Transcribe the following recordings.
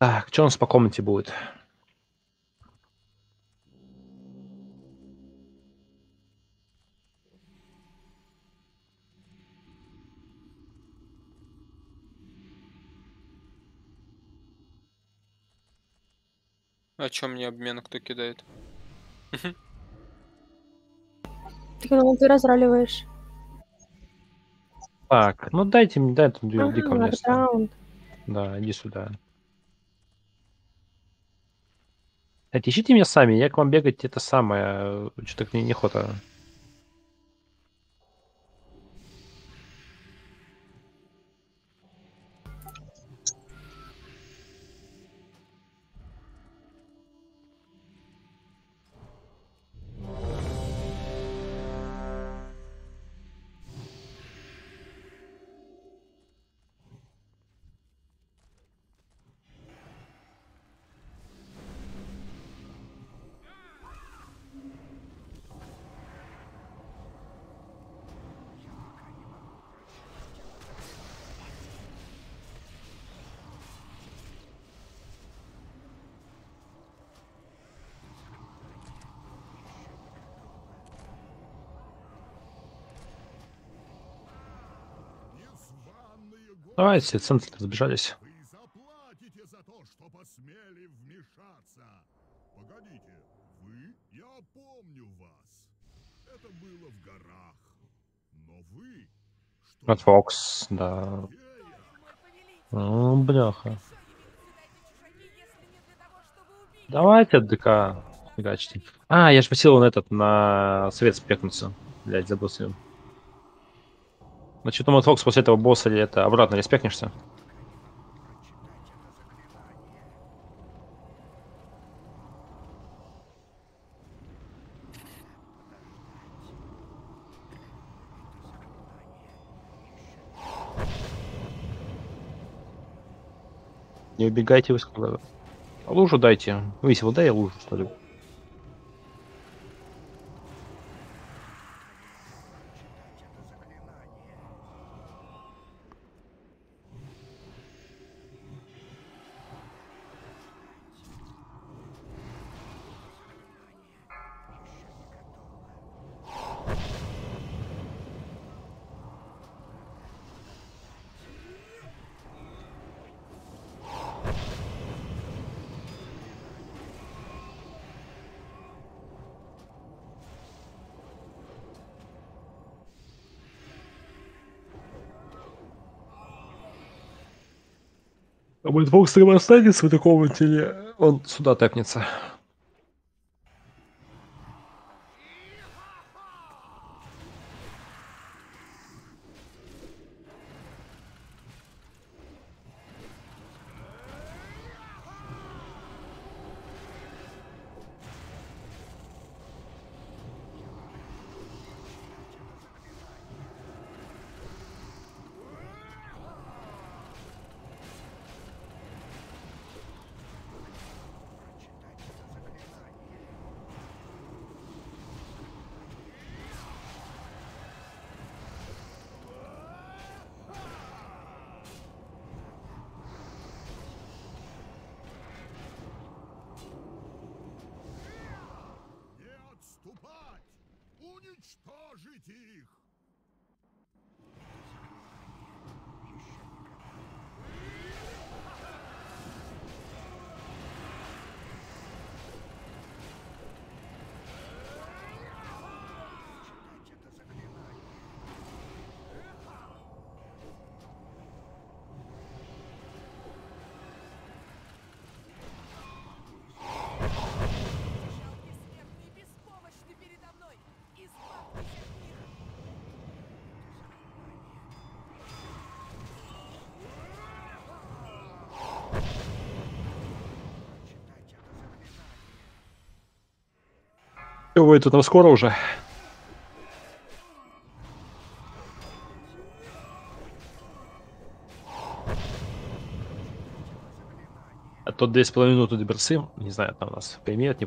Так, что у нас по комнате будет? А чё мне обмен кто кидает? Так, ну ты разраливаешь. Так, ну дайте мне, дай эту Ага, иди ко мне. Да, иди сюда. Кстати, ищите меня сами, я к вам бегать это самое, что-то мне неохота. Незваные гости, Давайте, центр разбежались. вы заплатите за то, что посмели вмешаться. Погодите, вы? Я помню вас. Это было в горах. Но вы... Что Мэтт Фокс, да. Ну, бляха. Давайте ДК фигачьте. А, я же просил на этот, на совет спекнуться. Блять, забыл себе. Значит, у Мэтт Фокс после этого босса или это обратно респекнешься? Не убегайте вы сказали. Лужу дайте. Весело, дай я лужу, что ли. А Мэтт Фокс там останется в этой комнате или он сюда тэпнется? Не отступать! Уничтожить их! Бессмертный и беспомощный передо мной! Избавьтесь от них! Чё вы тут скоро уже? А то две с половиной минуты до берцы, не знаю, там нас поимеют, не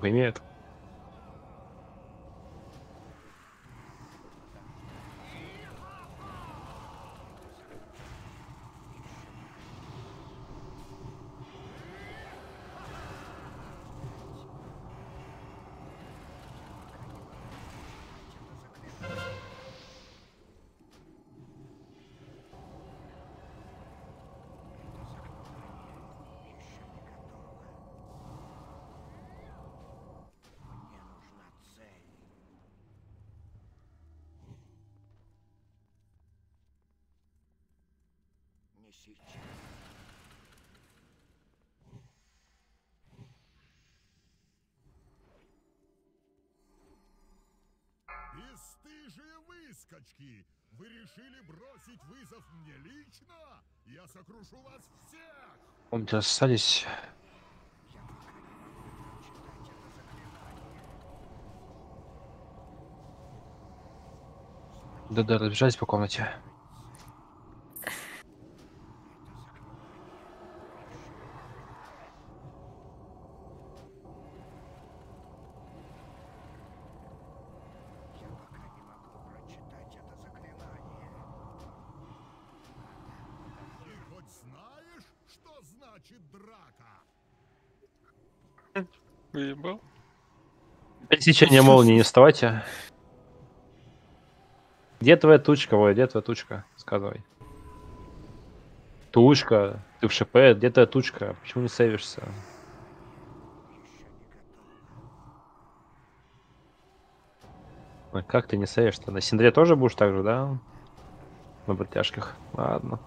поимеют. Бесстыжие выскочки! Вы решили бросить вызов мне лично? Я сокрушу вас всех! Помните, остались. Да-да, разбежались по комнате. Ты хоть знаешь, что значит драка? Выебал? Пересечение молнии, не вставайте. Где твоя тучка, Вой, где твоя тучка? Сказывай. Тучка, ты в ШП, где твоя тучка? Почему не сейвишься? Как ты не сейвишься? На Синдре тоже будешь так же, да? На протяжках. Ладно.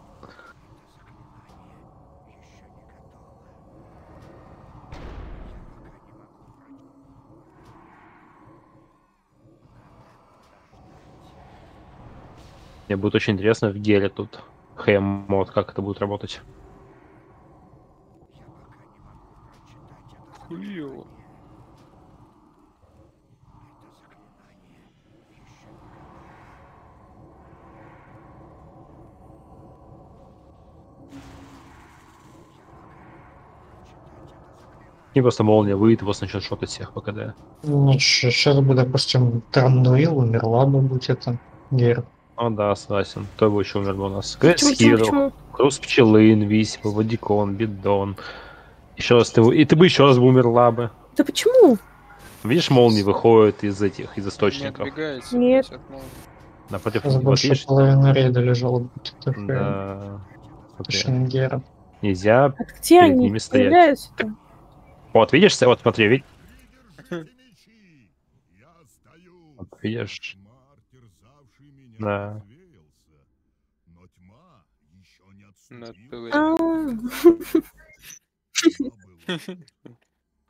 Мне будет очень интересно в геле тут. Хэм мод, как это будет работать. Хуёво. И просто молния выйдет, вас начнет шотать всех по КД. Ну, сейчас бы, допустим, Трануил умерла бы быть это. Гер. Ну да, согласен. Кто бы еще умер бы у нас? Почему, Хиро? Крус Пчелы, Инвисибл, Водикон, Бидон. Еще раз ты... И ты бы еще раз бы умерла бы. Да почему? Видишь, молнии выходят из этих, из источников. Нет. Напротив, больше видишь? половины рейда. ТТХ. Да. Смотри, Точнее, Гера. Нельзя. А где Перед они ними стоять. Вот, видишь, вот смотри, видишь? Была.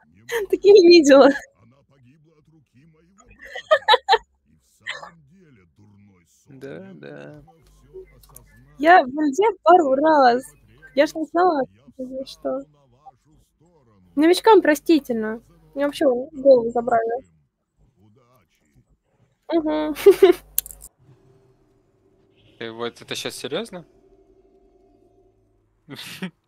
Не Так я не видела. Она погибла от руки моего брата. И в самом деле дурной сон. Да, да. Я в Ильде пару раз. Я ж не знала, что. Новичкам простительно. Мне вообще голову забрали. Угу. Ты вот это сейчас серьезно?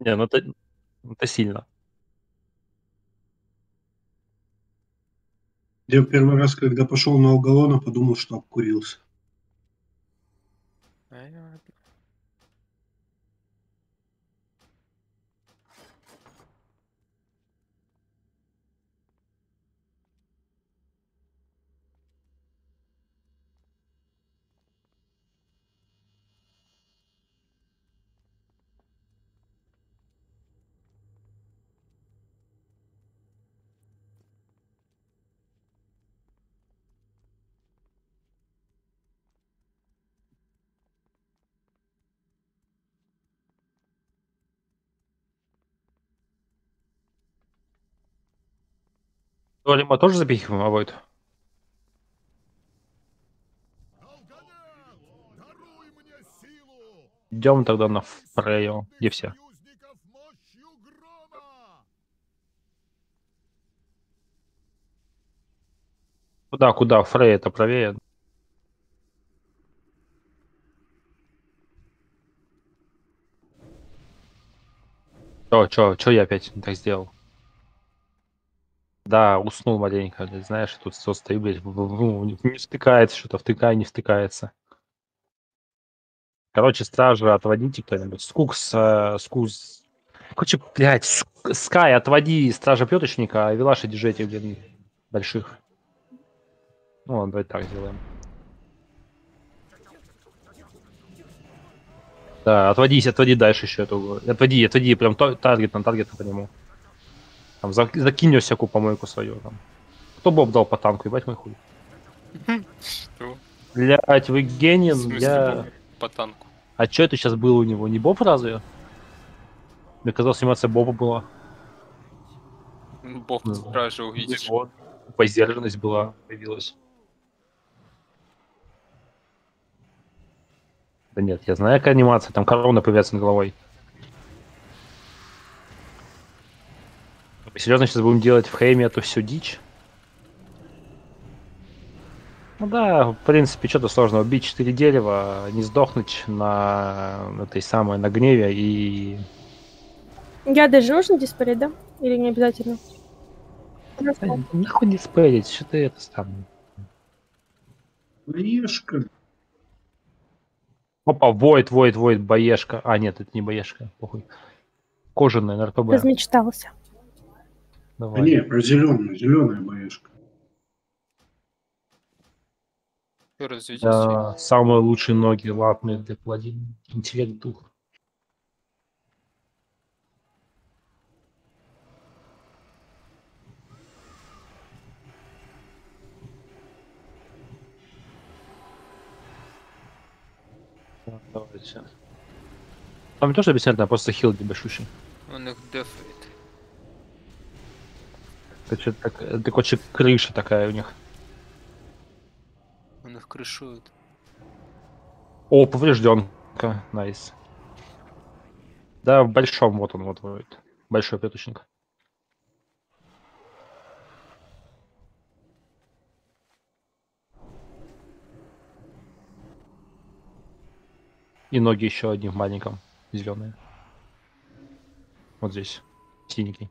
Не, ну это, это сильно. Я первый раз, когда пошел на уголона, подумал, что обкурился. Понятно. Голема тоже запихиваем, а силу! Идем тогда на Фрею. Где все? Куда, куда? Фрей это правее. Чё, чё, чё я опять так сделал? Да, уснул маленько, блядь, знаешь, тут все стою, блядь, не втыкается что-то, втыкай, не втыкается. Короче, стража, отводите кто-нибудь. Скукс, э, скус... Короче, блядь, Ск- Скай, отводи стража петочника, а Вилаша этих, блин, больших. Ну, ладно, давай так сделаем. Да, отводись, отводи дальше еще эту. Отводи, отводи, прям таргет на таргет по нему. Там за- закинь всякую помойку свою там. Кто боб дал по танку, ебать мой хуй. Что? Блять, вы гений, я... по танку. А что это сейчас было у него? Не Боб разве? Мне казалось, анимация Боба была. Бог Ну, стражи увидишь. Вот. Воздержанность была, появилась. Да нет, я знаю, какая анимация, там корона появляется над головой. Серьезно, сейчас будем делать в хейме эту всю дичь? Ну да, в принципе, что-то сложно. Убить 4 дерева, не сдохнуть на этой самой, на гневе и... Яды же нужно диспарить, да? Или не обязательно? Да, нахуй не спелить, что ты это там... Боешка. Опа, воет, воет, воет, боешка. А, нет, это не боешка, похуй. Кожаная, на РПБ. Размечтался. А Давай. не, про зеленую, зеленая боешка. Да, самые лучшие ноги лапные для паладина. Интеллект дух. Давайте. Там не то, что бессмертный, а просто хил большущий. Он их дефает. Это что-то так, это, короче, крыша такая у них. Он их крышует. О, поврежденка. Nice. Да, в большом вот он вот воет. Большой петочник. И ноги еще одни в маленьком. Зеленые. Вот здесь. Синенький.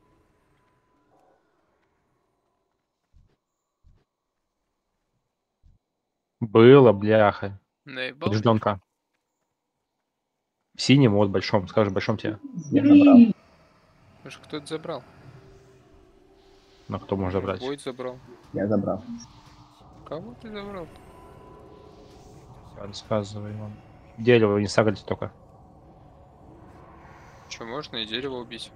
Было, бляха. Наебал? Поврежденка. В синем, вот большом, скажи, большом тебе. Я забрал. Может, кто-то забрал? На кто можно брать? Войд забрал. Я забрал. Кого ты забрал? Рассказывай вам. Дерево не сагрите только. Че, можно и дерево убить?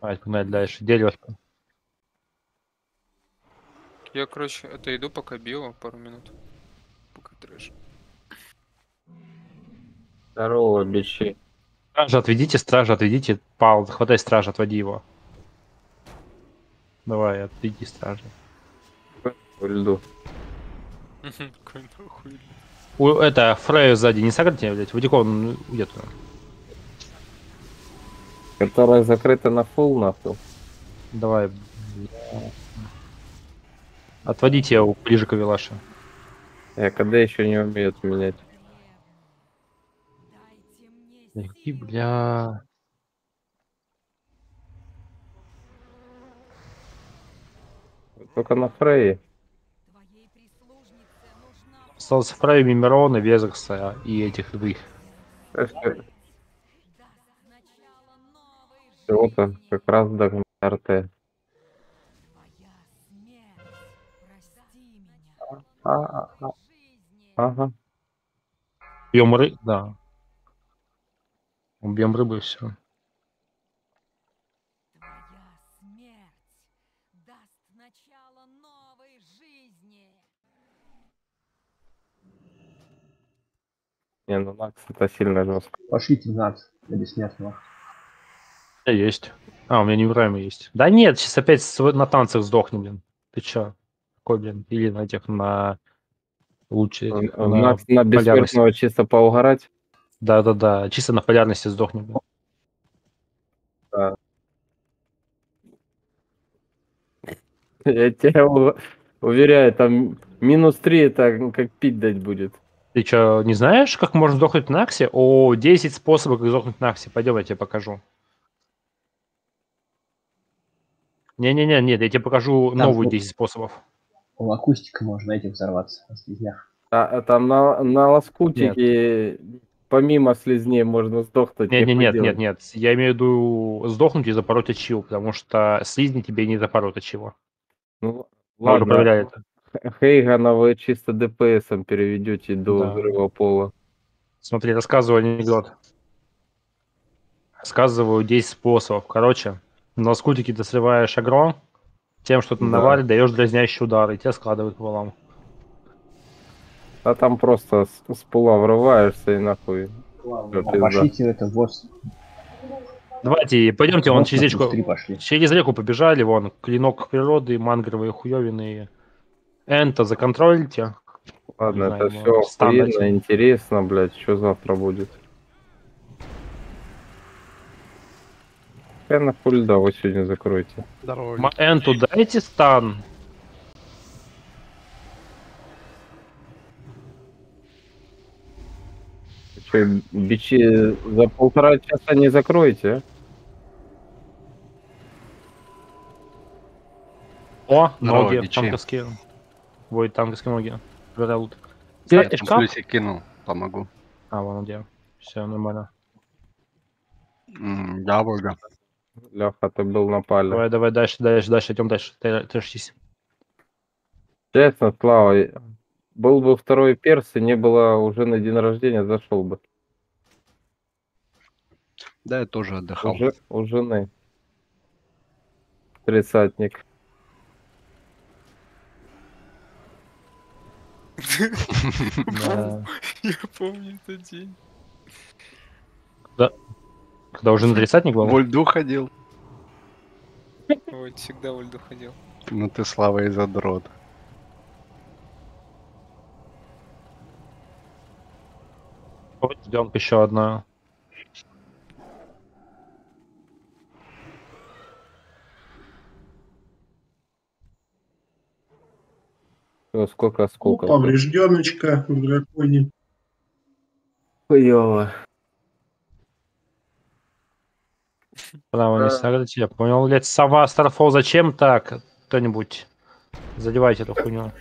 Давайте погнали дальше. Дерево. Я, короче, отойду пока био пару минут. Пока трэш. Здорово, бичи. Стража отведите, стража отведите. Пал, захватай стража, отводи его. Давай, отведи стража. В льду. Какой нахуй. У, это, Фрею сзади не сагрите, блядь? Водикон уйдет. Которая закрыта на фул, нахуй. Давай. Отводите его ближе к Вилаше. Я КД еще не умеет менять. Дайте мне И, бля... Только на Фрейе. твоей прислужнице нужна Осталось Фрею, Мимирона, Везекса и этих двоих. Эх, даст начало новой Всего-то как раз до РТ. Твоя смерть. Прости меня. А, а, а. Ага. Убьем рыб, да. Убьем рыбу и все. Твоя смерть даст начало новой жизни. Не, ну Накс это сильно жестко. Пошлите над для бессмертного. Меня есть. А, у меня неуправимый есть. Да нет, сейчас опять на танцах сдохну, блин. Ты чё? Какой, блин? Или на этих, на... Лучше на на полярности. бессмертного чисто поугарать. Да-да-да, чисто на полярности сдохнем. блин. Я тебя уверяю, там минус 3 это как пить дать будет. Ты чё, не знаешь, как можно сдохнуть на Аксе? О, 10 способов, как сдохнуть на Аксе. Пойдем, я тебе покажу. Не-не-не, нет, я тебе покажу Там новые вот- 10 способов. У акустика можно этих взорваться на слизнях. А, а там на, на лоскутике помимо слизней можно сдохнуть. Нет, нет, нихуя нет, делать. нет, нет. Я имею в виду сдохнуть и запороть очил, потому что слизни тебе не запорот очего. Ну, Ладно, это. Хейгана вы чисто ДПСом переведете до Да. взрыва пола. Смотри, рассказываю анекдот. Рассказываю 10 способов. Короче, на лоскутике ты срываешь агро, тем, что ты Да. навалит, даешь дразнящий удар, и тебя складывают пополам. А там просто с, с пула врываешься и нахуй. Пизда. пошлите это ВОЗ. Давайте, пойдемте, вон через речку, через реку побежали, вон, клинок природы, мангровые хуевины. Энто законтролите. Ладно, Не это знаю, все охуенно, интересно, блядь, что завтра будет. Какая нахуй льда вы сегодня закройте? М- Энту дайте стан. Чё, бичи за полтора часа не закроете, а? О, Здорово, ноги бичи. танковские. Будет танковские ноги. Тебе там шкаф? плюсик кинул, помогу. А, вон где. Все нормально. М, Да, Бога. Леха, ты был на пале. Давай, давай, дальше, дальше, дальше, идем дальше. Трешись. Честно, Слава, был бы второй перс, и не было уже на день рождения, зашел бы. Да, я тоже отдыхал. Уже у жены. Тридцатник. Да. Я помню этот день. Когда уже на тридцатник был? В Ульду ходил. Вот, всегда в льду ходил. Ну ты слава и задрот. Ждем еще одна. Всё, Сколько Ну, поврежденочка в драконе. Хуёво. Право не сограйте. Я понял, блядь, сова Старфол, зачем так? Кто-нибудь заливайте эту хуйню.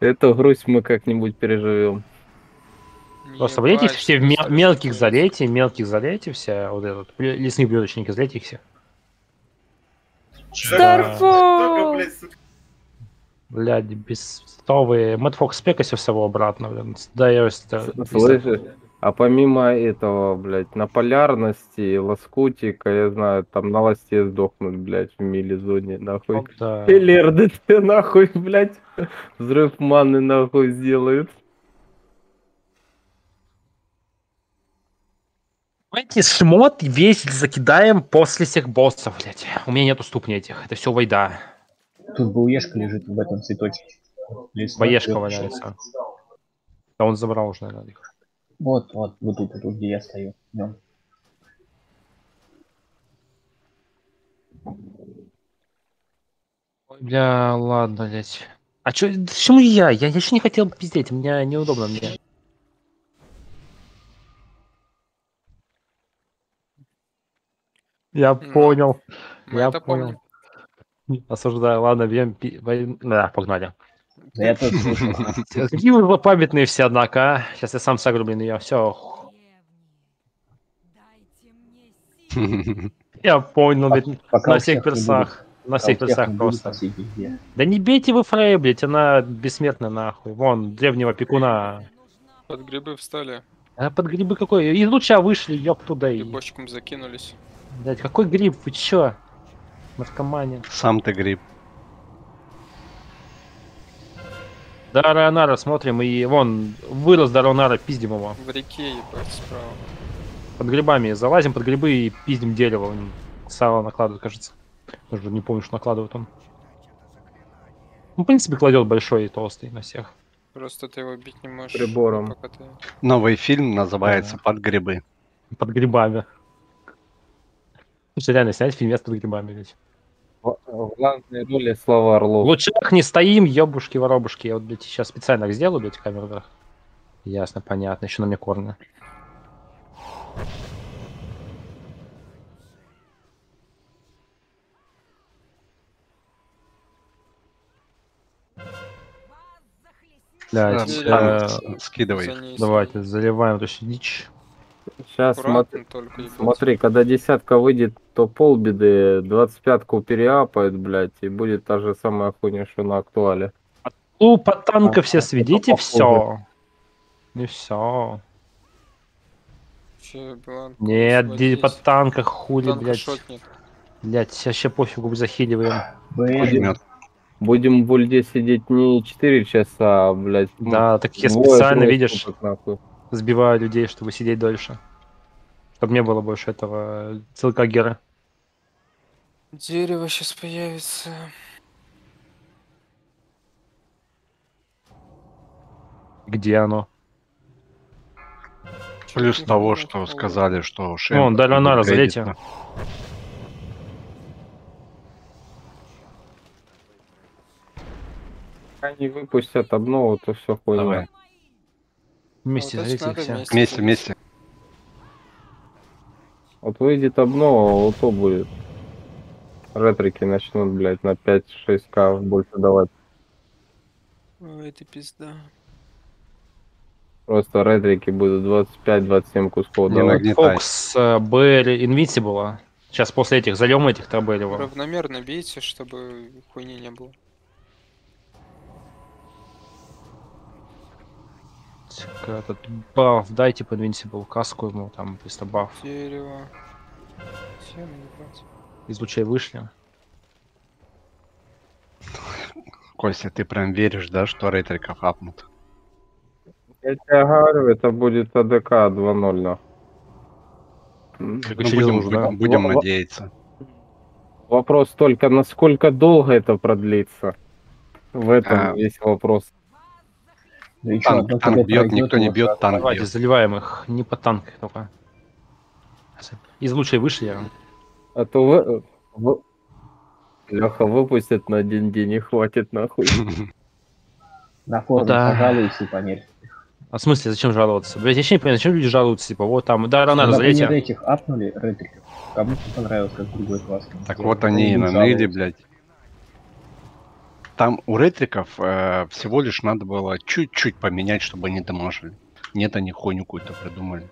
Эту грусть мы как-нибудь переживем. Просто влейте все в мел- мелких залейте, мелких залейте все, вот этот, лесные блюдочники, залейте их все. Старфол! Блядь, бестовые. Мэтт Фокс спекайся всего обратно, блин. Да, я... Слышишь? А помимо этого, блядь, на полярности, лоскутика, я знаю, там на лосте сдохнуть, блядь, в мили-зоне, нахуй. Да. Элерды ты нахуй, блядь, взрыв маны нахуй сделают. Понимаете, шмот весь закидаем после всех боссов, блядь. У меня нету ступней этих, это все войда. Тут бауешка лежит в этом цветочке. Боешка валяется. А он забрал уже, наверное, их. Вот, вот, вот тут, вот тут, где я стою. Идём. Ой, бля, ладно, блядь. А чё, почему я? Я еще не хотел пиздеть, мне неудобно мне. Я Ну, понял, Мы я понял. помним. Осуждаю, ладно, бьем, пи- да, погнали. Я тоже. Какие вы злопамятные все, однако, а? Сейчас я сам сагру, блин, ее, все. Дайте мне силы. Я понял, блядь, Пока на всех персах. На всех всех персах просто. Да не бейте вы Фрей, блядь, она бессмертная нахуй. Вон, древнего пекуна. Под грибы встали, А под грибы какой? Из луча вышли, ёб туда и... грибочком закинулись. Блядь, какой гриб? Вы чё? Наркомания. Сам ты гриб. Да, Ронара смотрим, и вон, вырос до Ронара, пиздим его. В реке, ебать, справа. Под грибами залазим под грибы и пиздим дерево. Он Сало накладывает, кажется. Даже не помню, что накладывает он. Ну, в принципе, кладет большой и толстый на всех. Просто ты его бить не можешь. Прибором. Пока ты... Новый фильм называется «Под грибы». Под грибами. Слушай, реально, снять фильмец под грибами, блядь. В главной роли слова Орлов. В лучах не стоим, ебушки воробушки. Я вот, блядь, сейчас специально их сделаю, блядь, камеру. Ясно, понятно. Еще на мне корни. Блядь, да, э, скидывай. Давайте, заливаем эту дичь. Сейчас смотри, смотри, когда десятка выйдет, то полбеды, двадцать пятку переапает, блядь, и будет та же самая хуйня, что на актуале. У пацанка все А, сведите, все. И все. Вообще, Билан, Нет, сводись. ди- под танках хули, Танка блядь. шотнет. Блядь, вообще пофигу, захиливаем. Б, Будем в ульде сидеть не 4 часа, а, блядь. Да, так я специально, видишь, нахуй. Сбиваю людей, чтобы сидеть дольше. Чтобы не было больше этого целка Гера. Дерево сейчас появится. Где оно? Плюс того, что сказали, что Шем... Вон, да, Леонардо, будет залейте. не выпустят обнову, то все хуйня. Давай. Вместе залейте надо все. вместе. Вместе, вместе. Вот выйдет обнова, вот то будет. Ретрики начнут, блядь, на 5-6к больше давать. Ой, это пизда. Просто ретрики будут 25-27 кусков Не давать. Фокс, э, Белли, Инвинсибла. Сейчас после этих зальем этих Табелева. Равномерно бейте, чтобы хуйни не было. Этот баф, дайте по Invincible каску ему, там, просто баф. Дерево. Из лучей вышли. Костя, ты прям веришь, да, что рейтриков апнут? Я тебе говорю, это будет АДК 2.0, нахуй. М. Как Ну, будем, уже, да? будем, во- надеяться. Вопрос только, насколько долго это продлится. В этом А. весь вопрос. Да Танк, танк ТД бьет, никто не бьет, танк Давайте бьет. заливаем их, не по танках только. Из лучей вышли. я. А то вы... вы- Леха выпустят на один день и хватит нахуй. На форуме Да. пожалуйся, померь. А в смысле, зачем жаловаться? Блять, я вообще не понимаю, зачем люди жалуются, типа, вот там, да, Рональдо, Например, залейте. этих апнули ретриков. Кому-то понравилось, как другой класс. Так вот они и наныли, блядь. Там у ретриков э, всего лишь надо было чуть-чуть поменять, чтобы они дамажили. Нет, они хуйню какую-то придумали.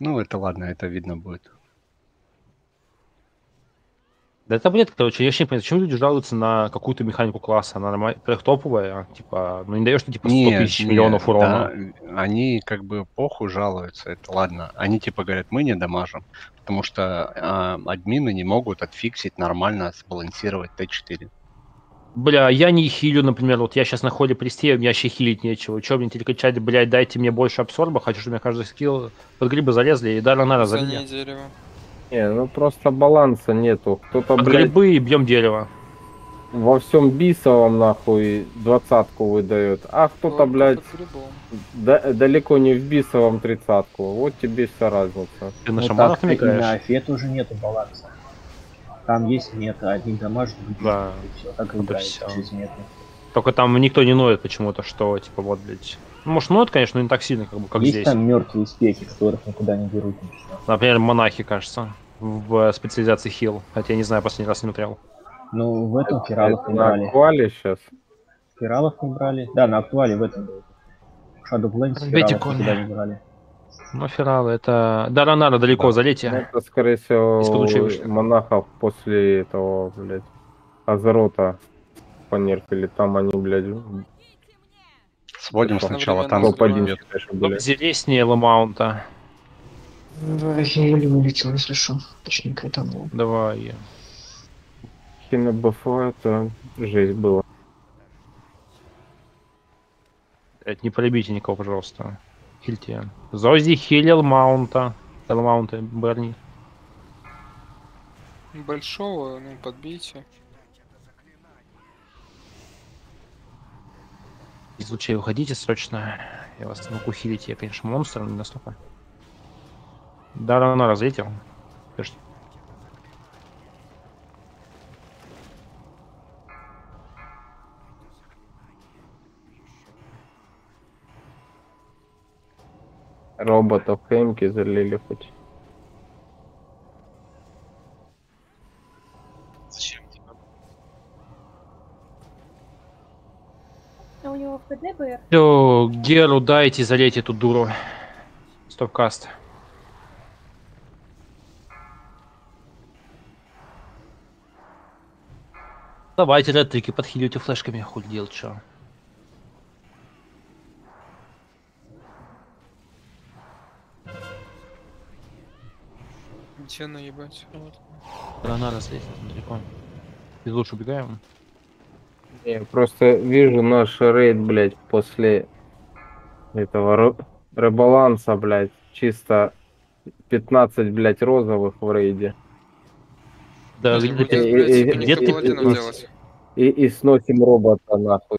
Ну, это ладно, это видно будет. Да это бред, короче, я вообще не понимаю, зачем люди жалуются на какую-то механику класса, она нормальная, топовая, типа, ну не даешь ты, типа, 100 Не, тысяч не, миллионов урона. да, они как бы похуй жалуются, это ладно. Они типа говорят, мы не дамажим, потому что а, админы не могут отфиксить нормально, сбалансировать Т4. Бля, я не хилю, например, вот я сейчас на холе пристею, мне вообще хилить нечего. Че мне теперь кричать, блядь, дайте мне больше абсорба, хочу, чтобы у меня каждый скилл под грибы залезли, и да, Рональдо, За залили. ней дерево. Не, ну просто баланса нету. Кто-то, Под блядь, грибы и бьем дерево. во всем бисовом нахуй двадцатку выдает, а кто-то, блядь, да- далеко не в бисовом тридцатку. Вот тебе вся разница. Ты на Ну шаманов и на намекаешь? Афе тоже нету баланса. Там есть мета, один дамажит, другие Да. и все. Так и Вот и играется всё. без меты. Только там никто не ноет почему-то, что, типа, вот, блядь. Ну, может, ноет, конечно, но не так сильно, как бы, как есть здесь. там мертвые спеки, которых никуда не берут ничего. Например, монахи, кажется, в э, специализации хил. Хотя я не знаю, последний раз не смотрел. Ну, в этом фиралов Это не на брали. актуале сейчас. Фиралов не брали. Да, на актуале в этом фиралов коня. никуда не брали. Ну, фиралы, это... Да, Рональдо далеко, Да. залейте. Ну, Это, скорее всего, монахов после этого, блядь, Азерота понерфили. Там они, блядь, Сводим сначала бьет. топ-1 конечно, Ну, были. Зелеснее Ламаунта. Да, я еле вылетел, если что. Точнее, это было. Давай. Хина БФ это жесть было. Блядь, не полюбите никого, пожалуйста. Хильте. Зози хилил Маунта. Маунта, Берни. Большого, ну, подбейте. Из лучей уходите срочно. Я вас могу хилить. Я, конечно, монстр, но не настолько. Да, рано разлетел. Подожди. Роботов Хемки залили хоть. А у него ПДБР. Всё, Геру дайте, залейте эту дуру. Стопкаст. Давайте, ретрики, подхилите флешками, хуй делать, чё. Где наебать? Вот. Рано разлезть далеко. Из лучше убегаем. Я просто вижу наш рейд, блядь, после этого ре- ребаланса, блядь, чисто 15, блядь, розовых в рейде. Да, Даже где и- типа, и- не где ты- и-. И, и сносим робота, нахуй.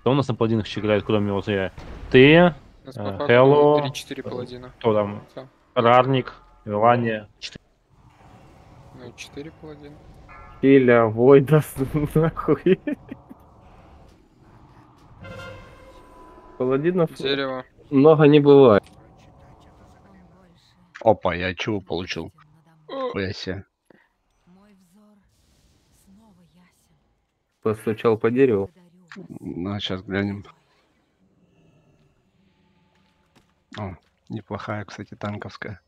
кто у нас на паладинах еще играет, кроме вот я? Ты, нас по Э, факту Hello. 3-4 паладина. кто там? Всё. Рарник, Вилания. Ну, 4 паладина. Киля, Войдас, нахуй. Паладинов Дерево. много не бывает. Опа, я чего получил? Хуя себе. Мой взор снова ясен. Постучал по дереву. Ну, сейчас глянем. О, неплохая, кстати, танковская.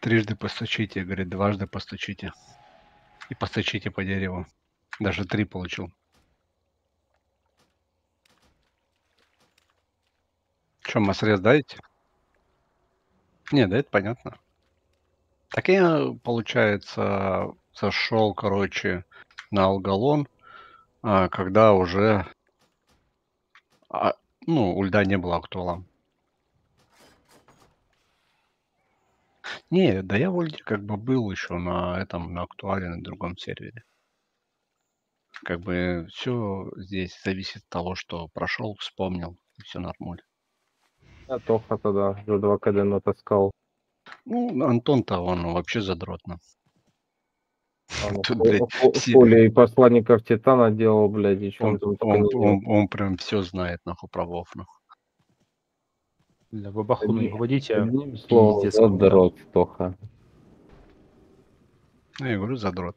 Трижды постучите, говорит, дважды постучите. И постучите по дереву. Даже три получил. Че, масрез даете? Не, да это понятно. Так я, получается, зашел, короче, на Алгалон, а, когда уже, а, ну, у льда не было актуала. Не, да я в Ульде как бы был еще на этом, на актуале, на другом сервере. Как бы все здесь зависит от того, что прошел, вспомнил, и все нормально. А Тоха тогда за 2 КД натаскал. Ну, Антон-то он вообще задротно. Ну, Тут, блядь, все- Фули и посланников Титана делал, блядь, и Он, он там он- не делал. он- он прям все знает, нахуй, про Вов, нахуй. Для бабаху не Одни- выводите. Одним словом, задрот, Тоха. Ну, я говорю, задрот.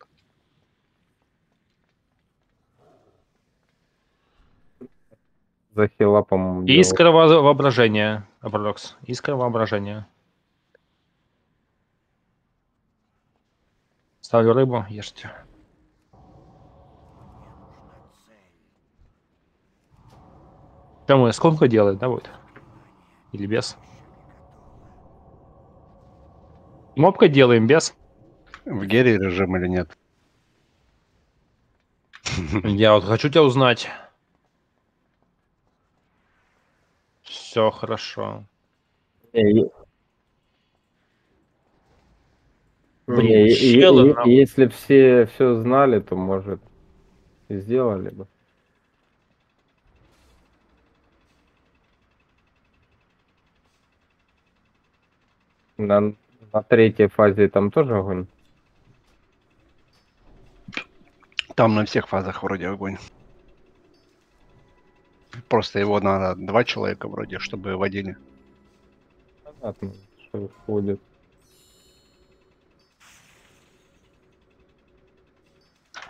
За хила, по-моему, делал. Искра во- воображения, Абродокс. Искра воображения. Ставлю рыбу, ешьте. Там мы сколько делает, да, будет? Или без? Мопка делаем без. В Гере режим или нет? Я вот хочу тебя узнать. Все хорошо. Блин, е- нахуй. если все все знали, то может и сделали бы. На, на третьей фазе там тоже огонь. Там на всех фазах вроде огонь. Просто его надо два человека вроде, чтобы водили. Понятно, что входит.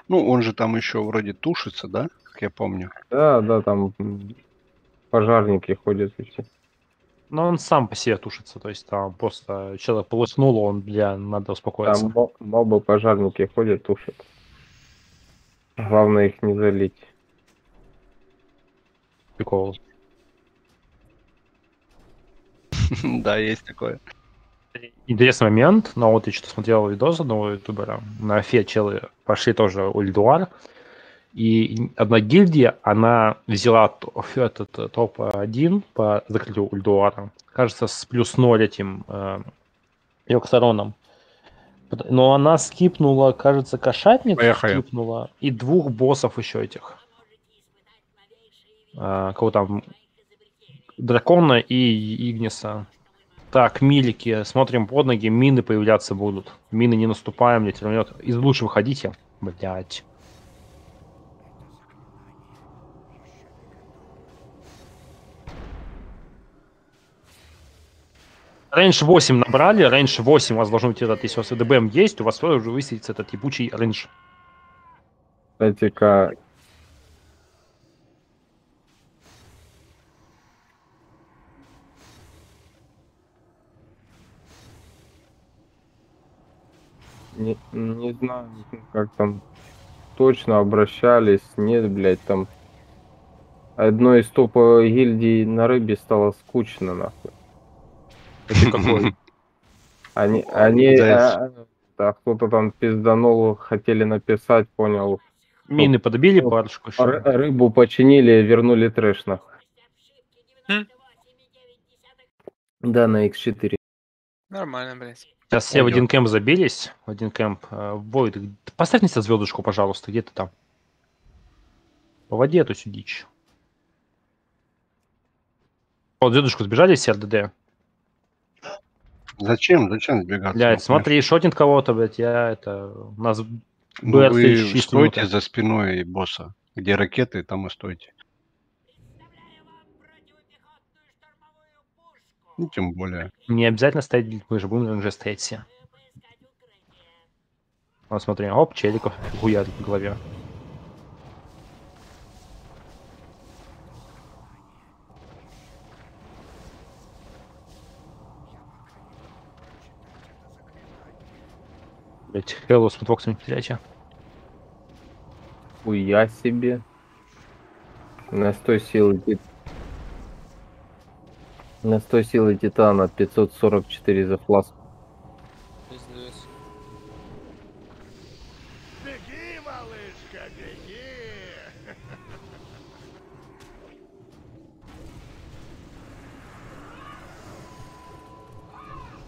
Ну, он же там еще вроде тушится, да? Как я помню. Да, да, там пожарники ходят и все. Но он сам по себе тушится, то есть там просто человек полыхнул, он, бля, надо успокоиться. Там мо- мобы пожарники ходят, тушат. Главное их не залить. Прикол. Да, есть такое. Интересный момент, но вот я что-то смотрел видос одного ютубера, на Афе челы пошли тоже Ульдуар, и одна гильдия, она взяла то- этот э, топ-1 по закрытию Ульдуара, кажется, с плюс 0 этим э, Йоксароном. Пот- Но она скипнула, кажется, кошатницу Поехали. скипнула, и двух боссов еще этих. А, кого там? Дракона и Игниса. Так, милики, смотрим под ноги, мины появляться будут. Мины не наступаем, не терминет. Из лучше выходите. Блять. Range 8 набрали, range 8 у вас должен быть этот, если у вас DBM есть, у вас тоже уже высветится этот ебучий range. Кстати-ка, Не, не знаю, как там точно обращались. Нет, блядь, там одной из топовых гильдий на рыбе стало скучно, нахуй. Это какой? Они, они, а, да, кто-то там пизданул, хотели написать, понял. Мины подбили парочку рыбу починили, вернули трэш, нахуй. Хм. Да, на X4. Нормально, блядь. Сейчас все в один кемп забились. В один кемп. Э, Войд, поставь мне звездочку, пожалуйста, где ты там? По воде эту всю дичь. Вот звездочку сбежали с РДД. Зачем? Зачем сбегаться? Блядь, смотри, шотинг кого-то, блядь, я это... У нас Ну, вы стойте минуты. за спиной босса. Где ракеты, там и стойте. Ну, тем более. не обязательно стоять, мы же будем уже стоять все. Вот смотри, оп, челиков хуярит в голове. Блять, Хэллоу с футбоксами теряйте. Хуя себе. На 100 силы тит- На 100 силы титана 544 за фласку. Пиздец. Беги, малышка, беги!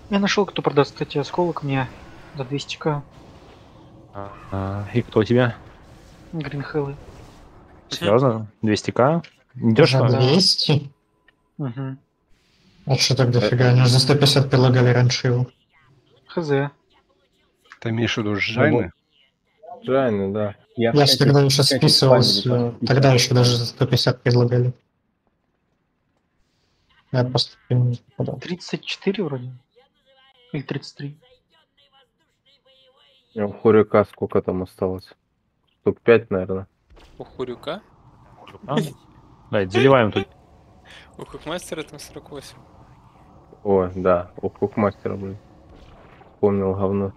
Я нашел, кто продаст, кстати, осколок мне за 200к. А, и кто у тебя? Гринхеллы. Серьезно? 200к? Уже Дешево? 200? Угу. А что так дофига? Они за 150 предлагали раньше его. Хз. Ты имеешь в виду Жайны? Джайны, да. Я, Я тогда еще списывался, тогда еще даже за 150 предлагали. Я просто не подал. 34 вроде. Или 33. У Хурика сколько там осталось? Штук 5, наверное. У Хурюка? А? Блядь, заливаем тут. У Хукмастера там 48. О, да, у Кукмастера, блин. Помнил говно.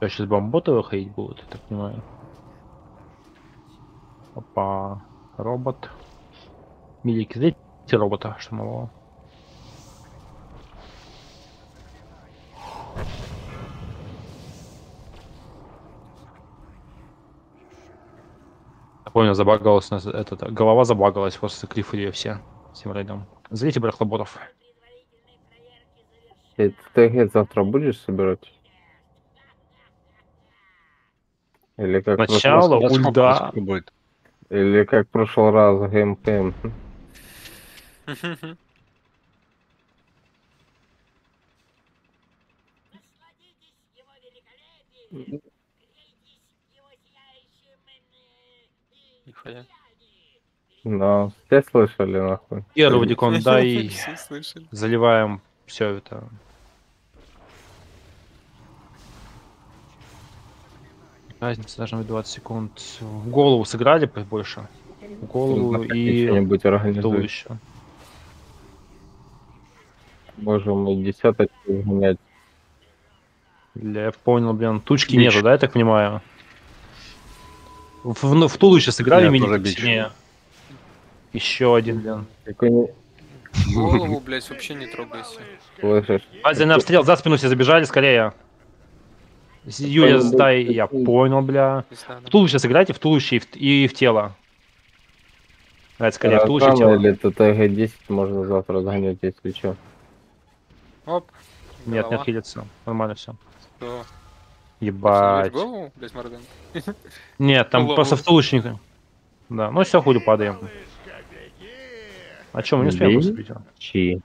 Сейчас бомботы выходить будут, я так понимаю. Опа. Робот. Милики, знаете робота штурмового? Я понял, забагалась нас этот, голова забагалась, просто клифали все всем рейдом. Зовите барахлоботов. Ты ТГ завтра будешь собирать? Или как Начало раз- ульда. будет? Или как в прошлый раз геймпэм. Нихуя. Ну, все слышали, нахуй. Первый дикон, дай Все слышали. заливаем все это. Разница должна быть 20 секунд. В голову сыграли больше. В голову и что-нибудь организуем. туловище. Можем и десяточку гонять. Для, я понял, блин, тучки Бич. нету, да, я так понимаю? В, в, ну, в туловище сыграли бич. сильнее. Еще один, не Голову, блядь, вообще не трогайся. слышишь. Базин обстрел, за спину все забежали, скорее. Юля, сдай, да, я понял, бля. В туловище сыграйте, в туловище и в, и в тело. Давайте скорее, в туловище и тело. или ТТГ-10 можно завтра загонять, если что. Оп. Нет, не отхилится. Нормально все. Ебать. Нет, там просто в туловищника. Да, ну все, хули падаем. А что, мы не успеем поступить? а? Чи.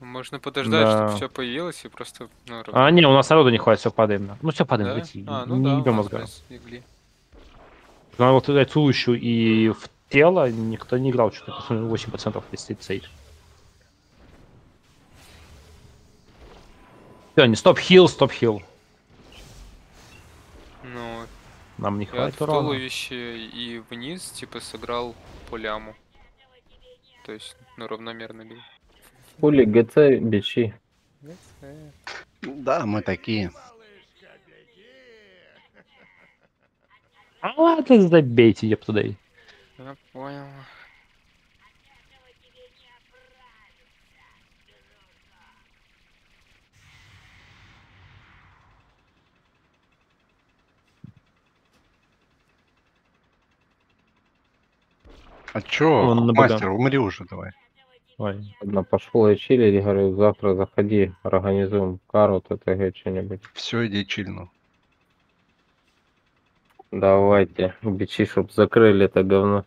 Можно подождать, Да. чтобы все появилось и просто... Ну, А, не, у нас народу не хватит, все падаем. да. Ну все падаем, да? давайте. А, ну не да, ебем мозга. Надо вот туда туловищу и в тело, никто не играл, что-то посмотрел, 8% если сейф. Все, не стоп-хилл, стоп-хилл. Ну, Нам не я хватит урона. туловище и вниз, типа, сыграл по ляму. То есть, ну, равномерно бил. Пули, ГЦ, бичи. Да, мы такие. А ладно, забейте, еп туда. Я понял. А чё, Он на мастер, умри уже давай. Ой. Ладно, пошел я чилить, говорю, завтра заходи, организуем кару, ТТГ, что-нибудь. Все, иди чильну. Давайте, бичи, чтоб закрыли это говно.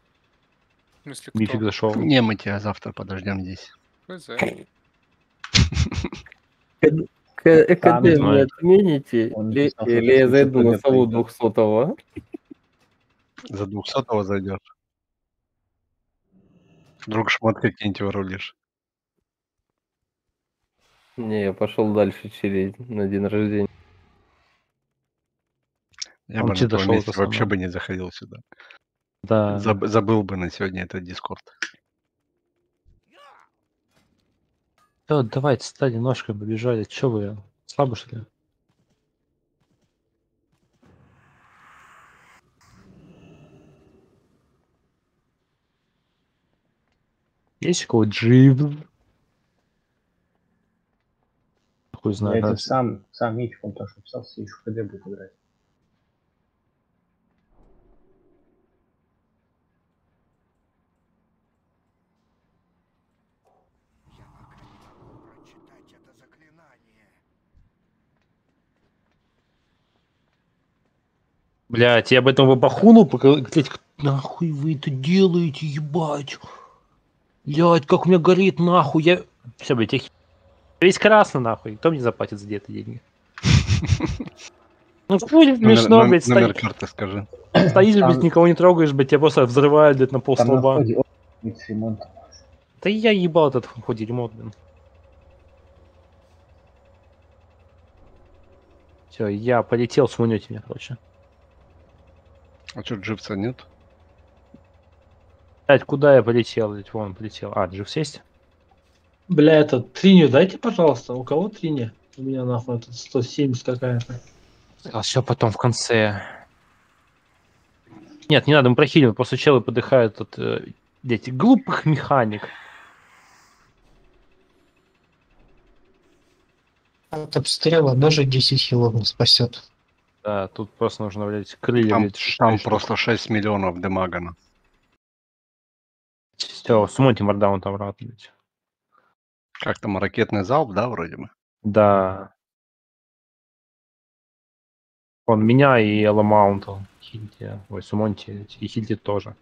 В смысле, Мифик зашел. Не, мы тебя завтра подождем здесь. ХЗ. Академию знаю. отмените? Или я зайду на сову пойдет. 200 За 200 зайдешь. Вдруг шмотки какие-нибудь вырулишь. Не, я пошел дальше чилить на день рождения. Я Он бы на твоем дошел месте вообще бы не заходил сюда. Да. Заб- забыл бы на сегодня этот дискорд. Да, давайте, стали ножкой побежали. Че вы? Слабо что ли? Есть у кого джив? Хуй Я знает. это надо- сам, сам Митик, он тоже писался, и в ХД будет играть. Блять, я об этом бабахуну, блять, нахуй вы это делаете, ебать. Блять, как у меня горит, нахуй, я... Все, блять, я Весь красный, нахуй, кто мне заплатит за эти деньги? Ну, будет смешно, блядь, номер карты скажи. стоишь, блядь, никого не трогаешь, блядь, тебя просто взрывают, блядь, на ведь ремонт. Да я ебал этот ходе ремонт, блин. Все, я полетел, смунете меня, короче. А что, дживца нет? Блять, куда я полетел? Блядь, вон полетел. А, джив сесть? Бля, это триню дайте, пожалуйста. У кого триня? У меня нахуй тут 170 какая-то. А все потом в конце. Нет, не надо, мы прохилим. После челы подыхают от э, блядь, глупых механик. От обстрела даже 10 хилов не спасет. Да, тут просто нужно, блядь, крылья, Там, блядь, там просто 6 миллионов демагана. Все, смотрим мордаун там блядь. Как там, ракетный залп, да, вроде бы? Да. Он меня и Элла Маунта. Хильти. Ой, Сумонти. И Хильти тоже.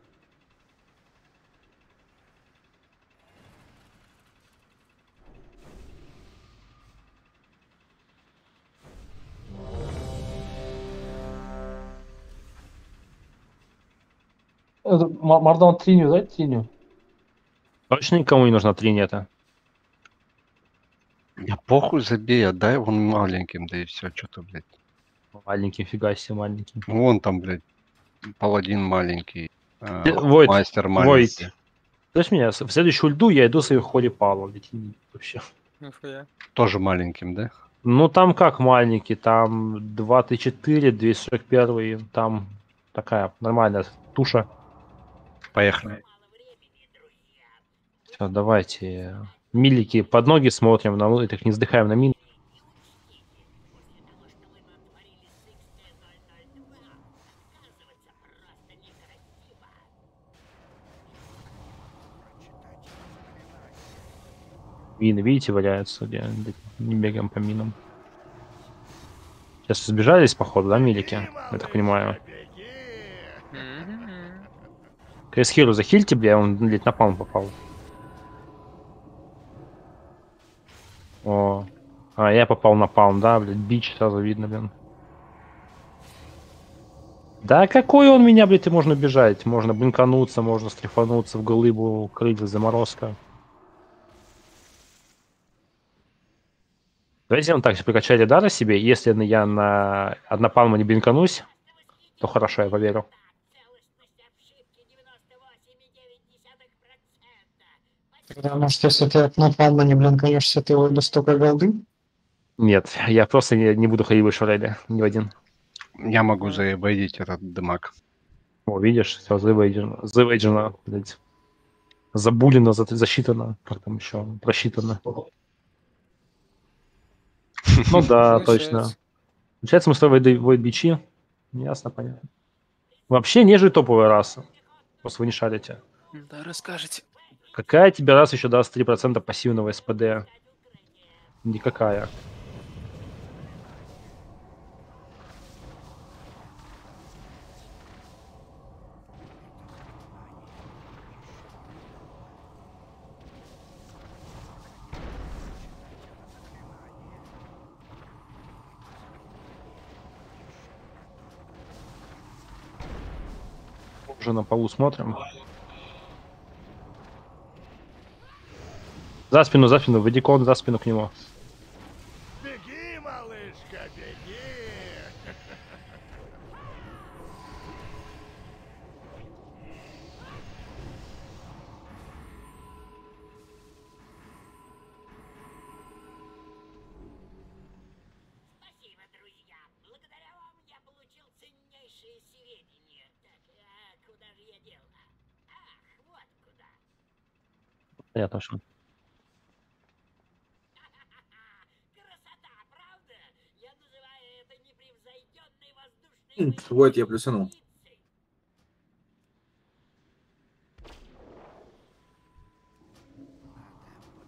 Мардан триню дайте триню. Точно никому не нужна три нета. Я похуй забей, отдай вон маленьким, да и все, что-то, блядь. Маленький, фига себе, маленький. Вон там, блядь, паладин маленький. э, Войт, мастер Войт. маленький. Слышь меня, в следующую льду я иду своей ходе Павла, блядь, вообще. Нихуя. Тоже маленьким, да? Ну там как маленький, там 2Т4, 241, там такая нормальная туша. Поехали. Все, давайте. Милики под ноги смотрим, на этих не вздыхаем на мин. Мины, видите, валяются, где не бегаем по минам. Сейчас сбежались, походу, да, милики? Я так понимаю. Крис Хиру захильте, бля, он, блядь, на палм попал. О. А, я попал на палм, да, блядь, бич сразу видно, блин. Да какой он меня, блядь, и можно бежать? Можно блинкануться, можно стрифануться в глыбу, крылья, заморозка. Давайте он так прокачали дара себе. Если я на однопалма не блинканусь, то хорошо, я поверю. Тогда, может, если ты от напалма не блинкаешься, ты его до столько голды? Нет, я просто не, не буду ходить в Шрейде, ни в один. Я могу заебейдить этот дымак. О, видишь, все, завейджено, завейджено, блядь. Забулено, за- засчитано, как там еще, просчитано. Ну да, точно. Получается. Мы с тобой воид бичи. Ясно, понятно. Вообще нежить топовая раса. Просто вы не шарите. Да, расскажете. Какая тебе раз еще даст 3% пассивного СПД? Никакая. Уже на полу смотрим. За спину, за спину, Вадикон за спину к нему. Беги, малышка, беги! Спасибо, друзья. Благодаря вам я получил ценнейшие сведения. Так, а куда же я дел? Ах, вот куда. Понятно, что. Вот я плюсанул.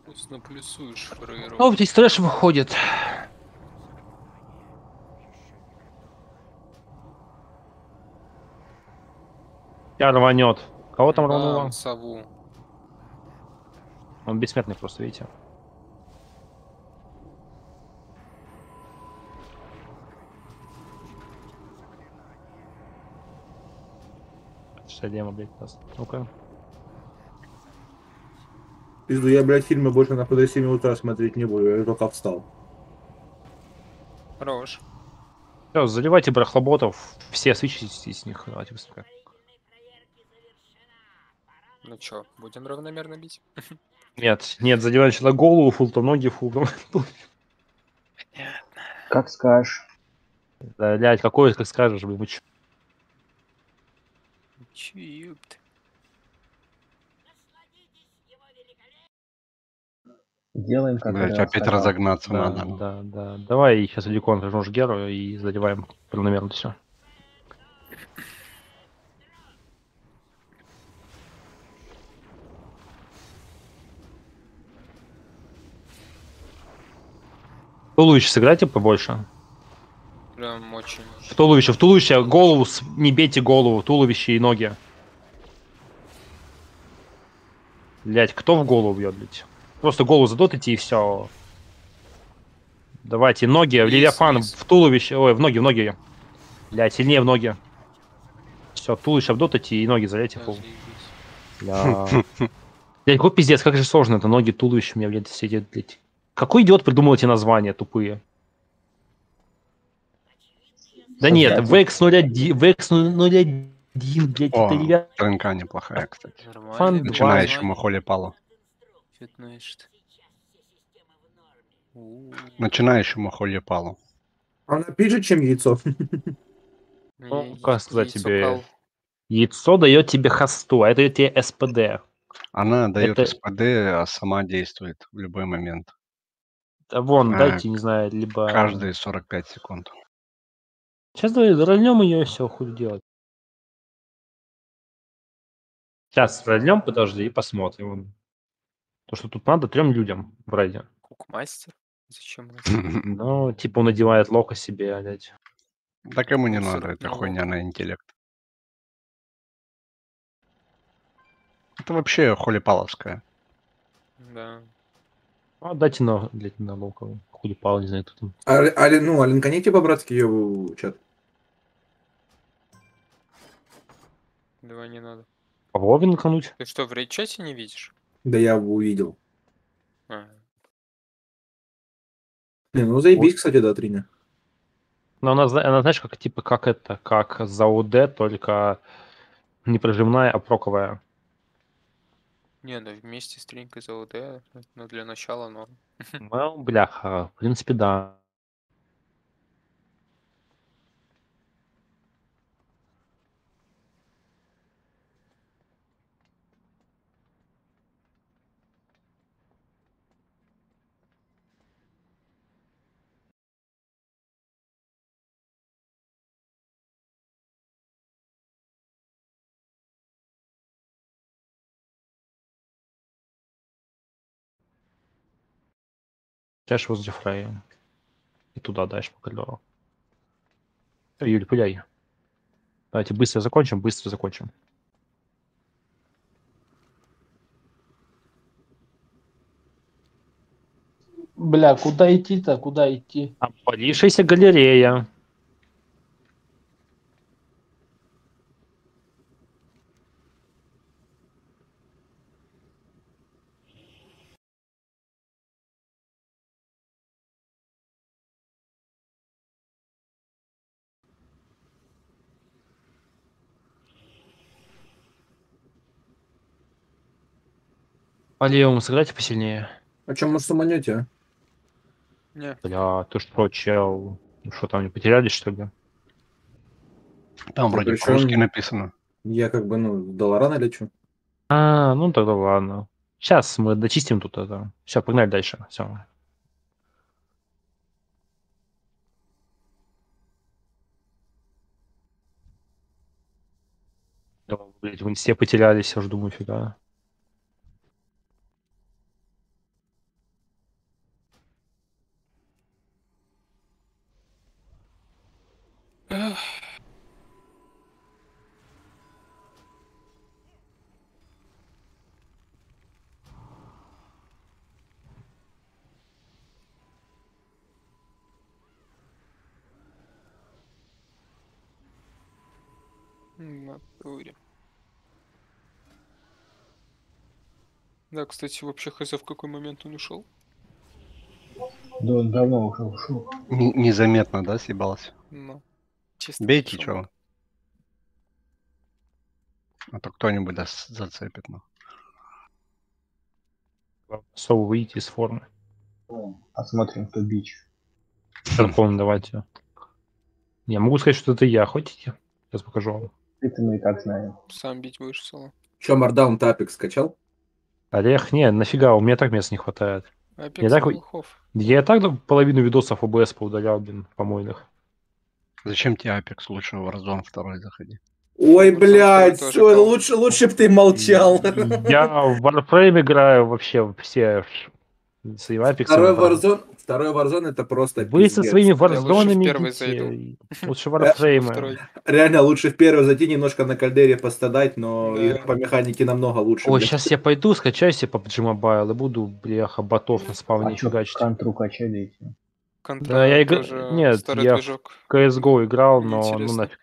Пусть наплюсуешь, фрейру. Ну, здесь трэш выходит. Я рванет. Кого там рвануло? А, сову. Он бессмертный просто, видите? Шадема, блядь, нас. Ну-ка. Пизду, я, блядь, фильмы больше на до 7 утра смотреть не буду, я только встал. Хорош. Все, заливайте барахлоботов, все свечите с них. Давайте быстрее. Ну чё, будем равномерно бить? Нет, нет, задевай сюда голову, фул, то ноги, фул. то- Как скажешь. Да, блядь, какой, как скажешь, чё? Ёпт. Делаем как Блядь, я опять сказал. разогнаться Да, надо. да, да. Давай сейчас Ликон прижмешь Геру и задеваем равномерно все. Туловище сыграйте побольше. Прям очень. В туловище, в туловище, голову, с- не бейте голову, туловище и ноги. Блять, кто в голову бьет, блядь? Просто голову задотайте и все. Давайте, ноги, Левиафан в туловище, ой, в ноги, в ноги. Блять, сильнее в ноги. Все, туловище обдотайте и ноги залейте. Бля. Блять, какой пиздец, как же сложно это, ноги, туловище у меня, блядь, сидят, блядь. Какой идиот придумал эти названия тупые? Да нет, VX 01, VX 01, блядь, О, это ребят. ТНК неплохая, кстати. Фан Начинающему холи палу. Фитнешт. Начинающему холи палу. Она пиже, чем яйцо. Ну, как сказать яйцо тебе? Яйцо дает тебе хосту, а это дает тебе СПД. Она дает Это- СПД, а сама действует в любой момент. Да вон, А, дайте, не знаю, либо... Каждые 45 секунд. Сейчас давай рольнем ее и все, хуй делать. Сейчас рольнем, подожди, и посмотрим. То, что тут надо трем людям в рейде. Кукмастер? Зачем? это? Ну, типа он надевает локо себе, блядь. Да кому не надо, это хуйня на интеллект. Это вообще холипаловская. Да. А дайте на, блядь, на локо. Хули пал, не знаю, кто там. А, а, ну, Алинка, не типа братский ее чат. Давай не надо. А Вове накануть? Ты что, в рейд-чате не видишь? Да я увидел. А, Не, ну заебись, кстати, да, Триня. Но она, зна- она, знаешь, как типа как это, как за УД, только не прожимная, а проковая. Не, ну вместе с тренькой за ОД, но для начала норм. Ну, бляха, в принципе, да. Чаш возле Фрея. И туда дальше по коридору. Э, Юль, пыляй. Давайте быстро закончим, быстро закончим. Бля, куда идти-то? Куда идти? Обвалившаяся галерея. По левому сыграйте посильнее. А чем мы суманете, а? Не, Бля, ты что, чел? Ну Что там, не потерялись, что ли? Там Да вроде причём- по-русски написано. Я как бы, ну, в Долорана лечу. А, ну тогда ладно. Сейчас мы дочистим тут это. Все, погнали дальше. Все. Блять, в инсте потерялись, я уже думаю, фига. м, натуре. Да, кстати, вообще хз в какой момент он ушел? Да он давно уже ушел. Н- незаметно, да, съебался? Ну, чисто Бейте, чего? А то кто-нибудь да, зацепит, ну. Сову выйти из формы. Посмотрим, кто бич. Дракон давайте. Я могу сказать, что это я. Хотите? Сейчас покажу вам. Это мы и так знаем. Сам бить будешь соло. Че, Мардаун тапик скачал? Олег, не, нафига, у меня так места не хватает. Опять Я так, я и так половину видосов ОБС поудалял, блин, помойных. Зачем тебе Апекс? Лучше в Warzone второй заходи. Ой, блядь, кал. лучше, лучше б ты молчал. Я в Warframe играю вообще все с Apex. Второй Warzone, второй Warzone это просто Вы со пиздец. своими лучше в Warzone первый идите. зайду. Лучше. Warframe. Реально, лучше в первый зайти, немножко на кальдере пострадать, но по механике намного лучше. Ой, сейчас я пойду, скачаю себе PUBG Mobile и буду, бляха, ботов на спавне А что, фигачить. контру качали эти? Контра Да, я игра... тоже Нет, я в CSGO играл, но ну нафиг.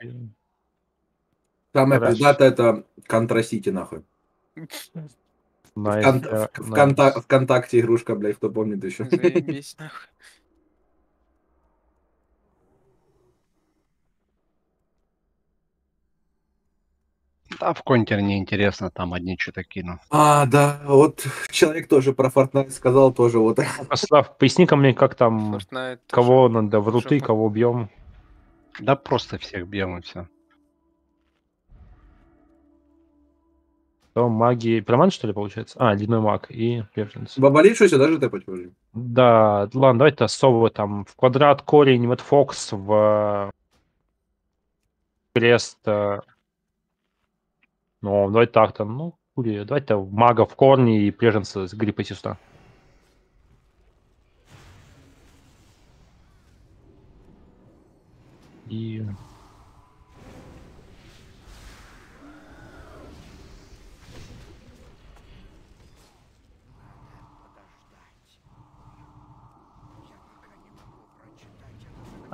Самое Раньше. пиздатое это Контра Сити, нахуй. Nice, Кон- э, в, в nice. конта- ВКонтакте игрушка, блядь, кто помнит еще. Заебись, нахуй. Да, в контер неинтересно, там одни что-то кину. А, да, вот человек тоже про Fortnite сказал, тоже вот. Слав, поясни ко мне, как там, Fortnite тоже. кого надо в руты, жопа. кого бьем. Да просто всех бьем и все. То маги... Проман, что ли, получается? А, ледяной маг и первенец. Бабалит, что сюда же тэпать уже? Да, ладно, давайте совы там в квадрат, корень, вот Фокс в крест. э, Ну, давайте так там, ну, хули, давайте мага в корне и преженца с гриппа сюда. И...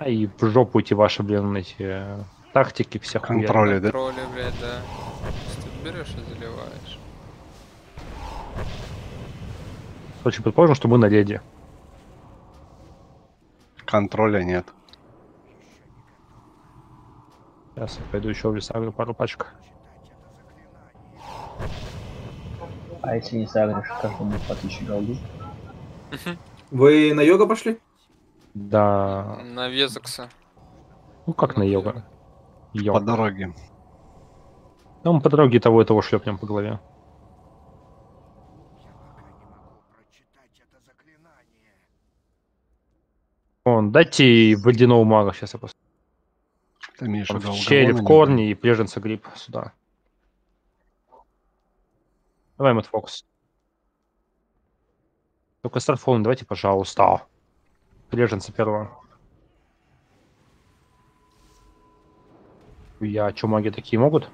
А и в жопу эти ваши, блин, эти э, тактики все хуя. Контроли, да? Контроли, блядь, да. Если ты берешь и заливаешь. Очень предположим, что мы на леди. Контроля нет. Сейчас я пойду еще в лесагры пару пачек. А если не сагришь, каждому по 1000 голды? Вы на йога пошли? Да. На Везекса. Ну как на йога? По Йога. дороге. Ну, мы по дороге того и того шлепнем по голове. Вон, дайте водяного мага, сейчас я просто. Ты имеешь в виду алкоголь, корне и преженца гриб сюда. Давай, Мэтт Фокс. Только Старфон, давайте, пожалуйста. Преженца первого. Я, что, маги такие могут?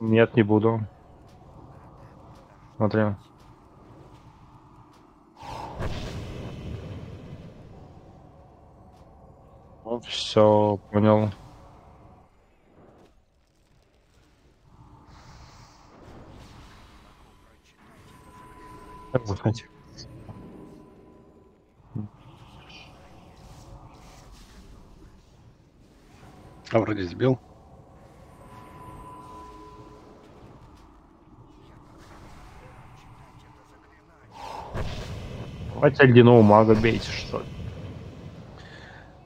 Нет, не буду. Смотри. все, понял. Так, заходи. А вроде сбил. Давайте ледяного мага бейте, что ли.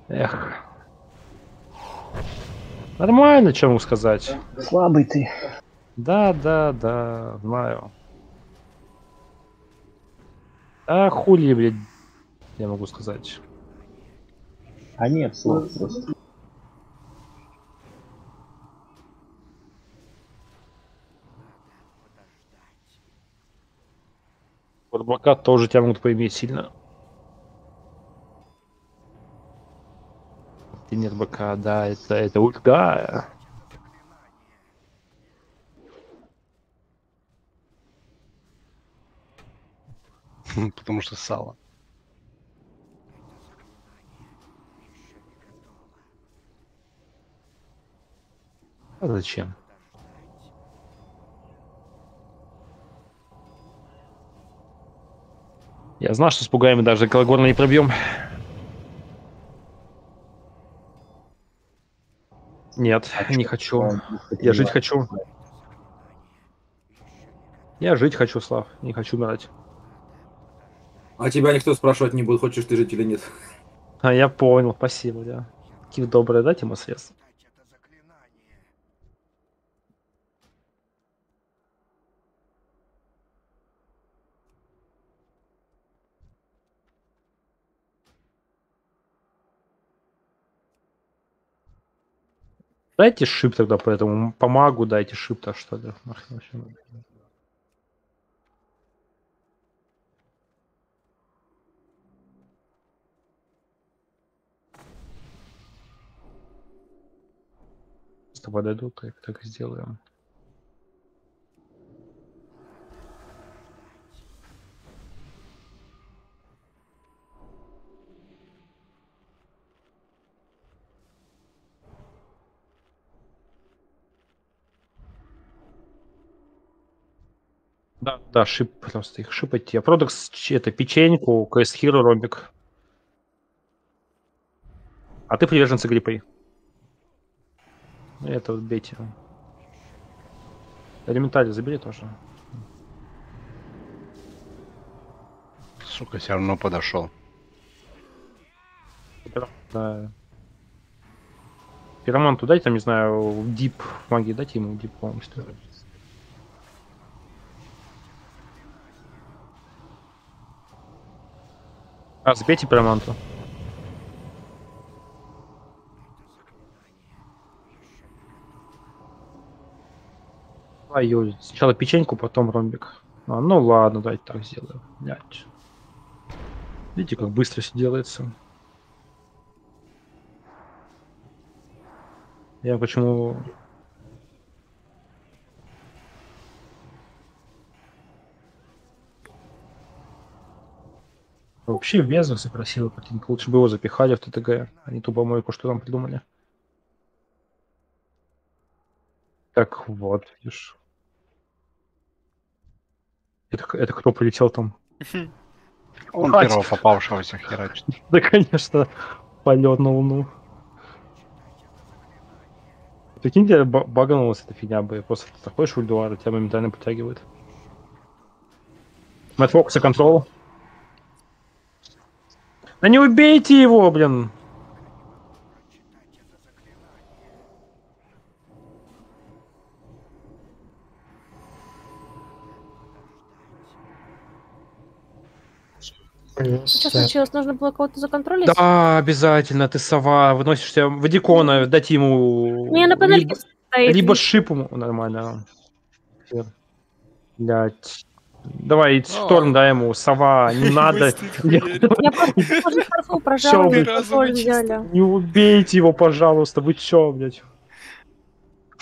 Эх. Нормально, могу сказать. Слабый ты. Да, да, да, знаю. А хули, блядь, я могу сказать. А нет слов просто. Вот бока тоже тебя могут поиметь сильно. Ты нет БК, да, это, это ульга. Потому что сало. А зачем? Я знал, что с пугаями даже Калагорна не пробьем. Нет, не хочу. Я жить хочу. Я жить хочу, Слав. Не хочу умирать. А тебя никто спрашивать не будет, хочешь ты жить или нет. А я понял, спасибо, да. Какие вы добрые, да, Тима срез? Дайте шип тогда, поэтому помогу дайте шип-то, что ли. Нахрен вообще надо. С тобой дойду, так, так и сделаем. Да, да, шип, просто их шипать. Продакс, ч- это печеньку, КС Хиро, ромбик. А ты приверженца гриппой. Это вот бейте. Элементарий забери тоже. Сука, все равно подошел. Да. Пироманту дайте, там, не знаю, дип магии, дайте ему дип, по-моему, что ли. А, забейте пироманту. Ой, сначала печеньку, потом ромбик. А, ну ладно, давайте так сделаем. Блядь. Видите, как быстро все делается. Я почему... Вообще в Безуса красиво картинка. Лучше бы его запихали в ТТГ, а не ту помойку, что там придумали. Так вот, видишь. Это, это кто полетел там? Он Хватит. первого попавшегося херачит. Да, конечно, полет на Луну. Прикинь, тебе ба- баганулась эта фигня бы. Просто ты заходишь в Ульдуар, тебя моментально подтягивает. Мэтт Фокуса контрол. Да не убейте его, блин! Что случилось? Нужно было кого-то законтролить? Да, обязательно, ты сова, выносишься в Дикона, дать ему... У меня на панели либо, стоит. либо шип ему, нормально. Блять. Давай, шторм дай ему, сова, не надо. Я просто взяли. Не убейте его, пожалуйста, вы чё, блядь?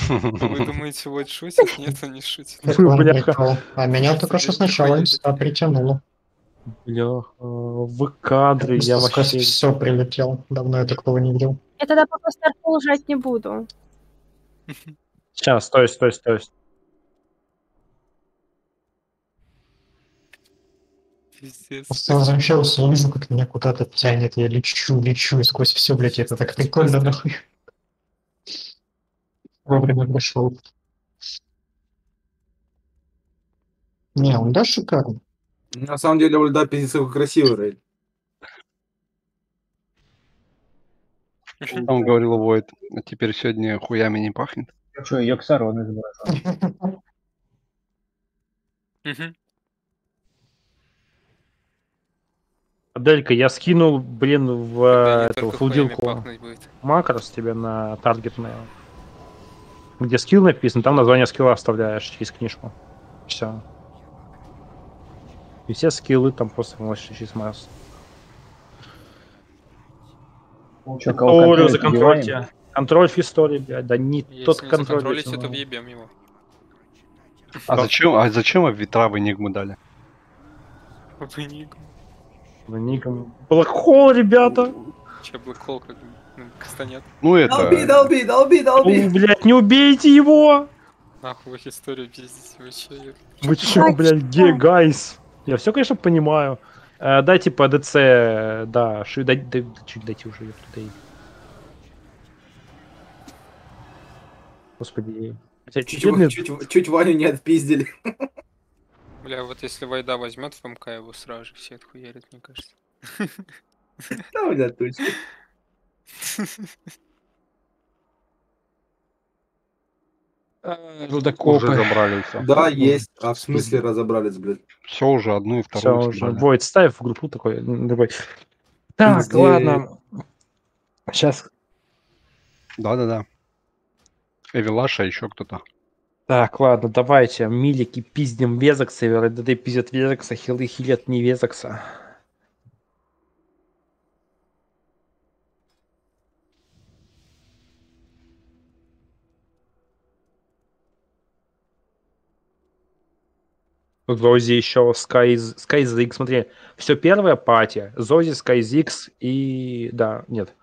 Вы думаете, вот шутит? Нет, он не шутит. А меня только что сначала инста притянуло. Бля, в кадры, я вообще... Все прилетел. Давно я такого не видел. Я тогда пока старпул жать не буду. Сейчас, стой, стой, стой. Возвращался, вижу, как меня куда-то тянет. Я лечу, лечу, и сквозь все, блядь, это так прикольно, нахуй. Вовремя пришел. Не, он да шикарный. На самом деле, Ульда пиздец какой красивый рейд. Там говорил Войд, а теперь сегодня хуями не пахнет. Что, Йоксарон изображал? Мгм. Аделька, я скинул, блин, в э, эту будет. макрос тебе на таргетное. Где скилл написан, там название скилла оставляешь через книжку. Все. И все скиллы там просто выносишь через Марс. Контролить законтрольте. убиваем? Контроль фистори, блядь, да не Если тот не контроль. законтролить, блядь, то ну. въебем его. А зачем, а зачем ветра в Энигму дали? В Enigma. Ну, ником. Блэкхол, ребята! Че, Блэкхол как ну, кастанет. Ну это... Долби, долби, долби, долби. О, блядь, не убейте его! Нахуй их историю пиздите, вы че? Вы чё, блядь, ге, гайс? Я все, конечно, понимаю. Э, дайте по ДЦ, да, ши, дай, дай, чуть дайте уже, ёпта, дай. Господи. Хотя, Чуть, чуть, чуть Ваню не отпиздили. Бля, вот если Вайда возьмет в МК, его сразу же все отхуярят, мне кажется. Да, бля, точно. Э, Уже Рудокопы. все. Да, есть. А в смысле разобрались, блядь? Все уже, одну и Все вторую уже. собрали. Войд, ставь в группу такой. такой. Так, Пиздец. ладно. Сейчас. Да-да-да. Эвилаша, еще кто-то. Так, ладно, давайте. Милики пиздим Везекса, РДД пиздят Везекса, хилы хилят не Везекса. Зози еще Sky, Sky ZX, смотри, все первая пати, Зози, Sky ZX и... Да, нет.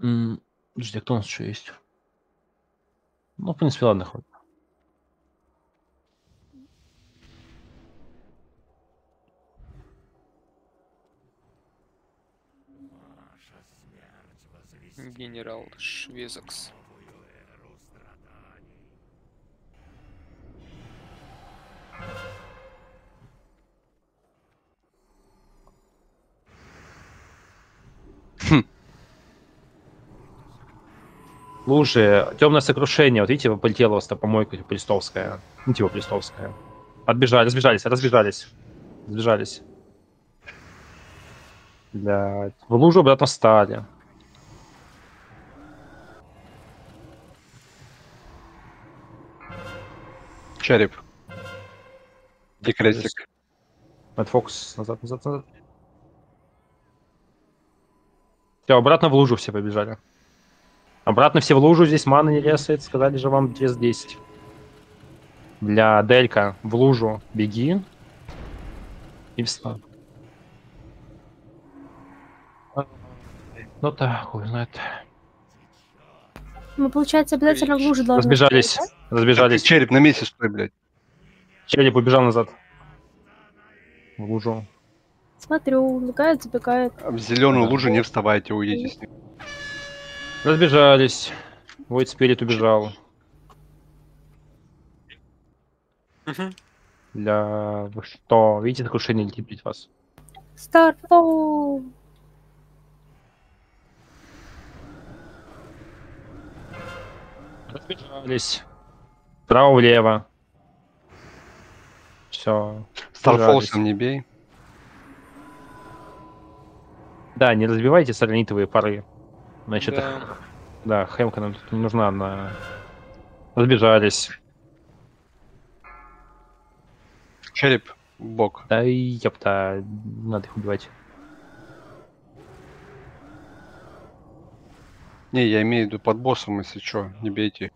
М, Подожди, а кто у нас еще есть? Ну, в принципе, ладно, хоть. Генерал Швезакс. Лужи, темное сокрушение. Вот видите, полетела у вас та помойка типа, Плестовская. Ну, типа Плестовская. Отбежали, разбежались, разбежались. Разбежались. Блядь. В лужу обратно стали. Череп. Секретик. Мэтт Фокс, назад, назад, назад. Все, обратно в лужу все побежали. Обратно все в лужу, здесь маны не лесает, сказали же вам 210. Для Делька в лужу беги и встань. Ну так, хуй знает. Мы, получается, обязательно в лужу должны... Разбежались, да? разбежались. Так, череп на месте стой, блядь. Череп убежал назад. В лужу. Смотрю, убегает, забегает. В зеленую лужу не вставайте, уйдите с ним. Разбежались. Войт Спирит убежал. Для... Вы что? Видите, крушение летит перед вас? Старфол! Разбежались. Вправо-влево. Все. Старфолсом не бей. Да, не разбивайте соленитовые пары. Значит, Да. да, Хэмка нам тут не нужна на... Разбежались. Череп, бок. Да и ёпта, надо их убивать. Не, я имею в виду под боссом, если что, не бейте.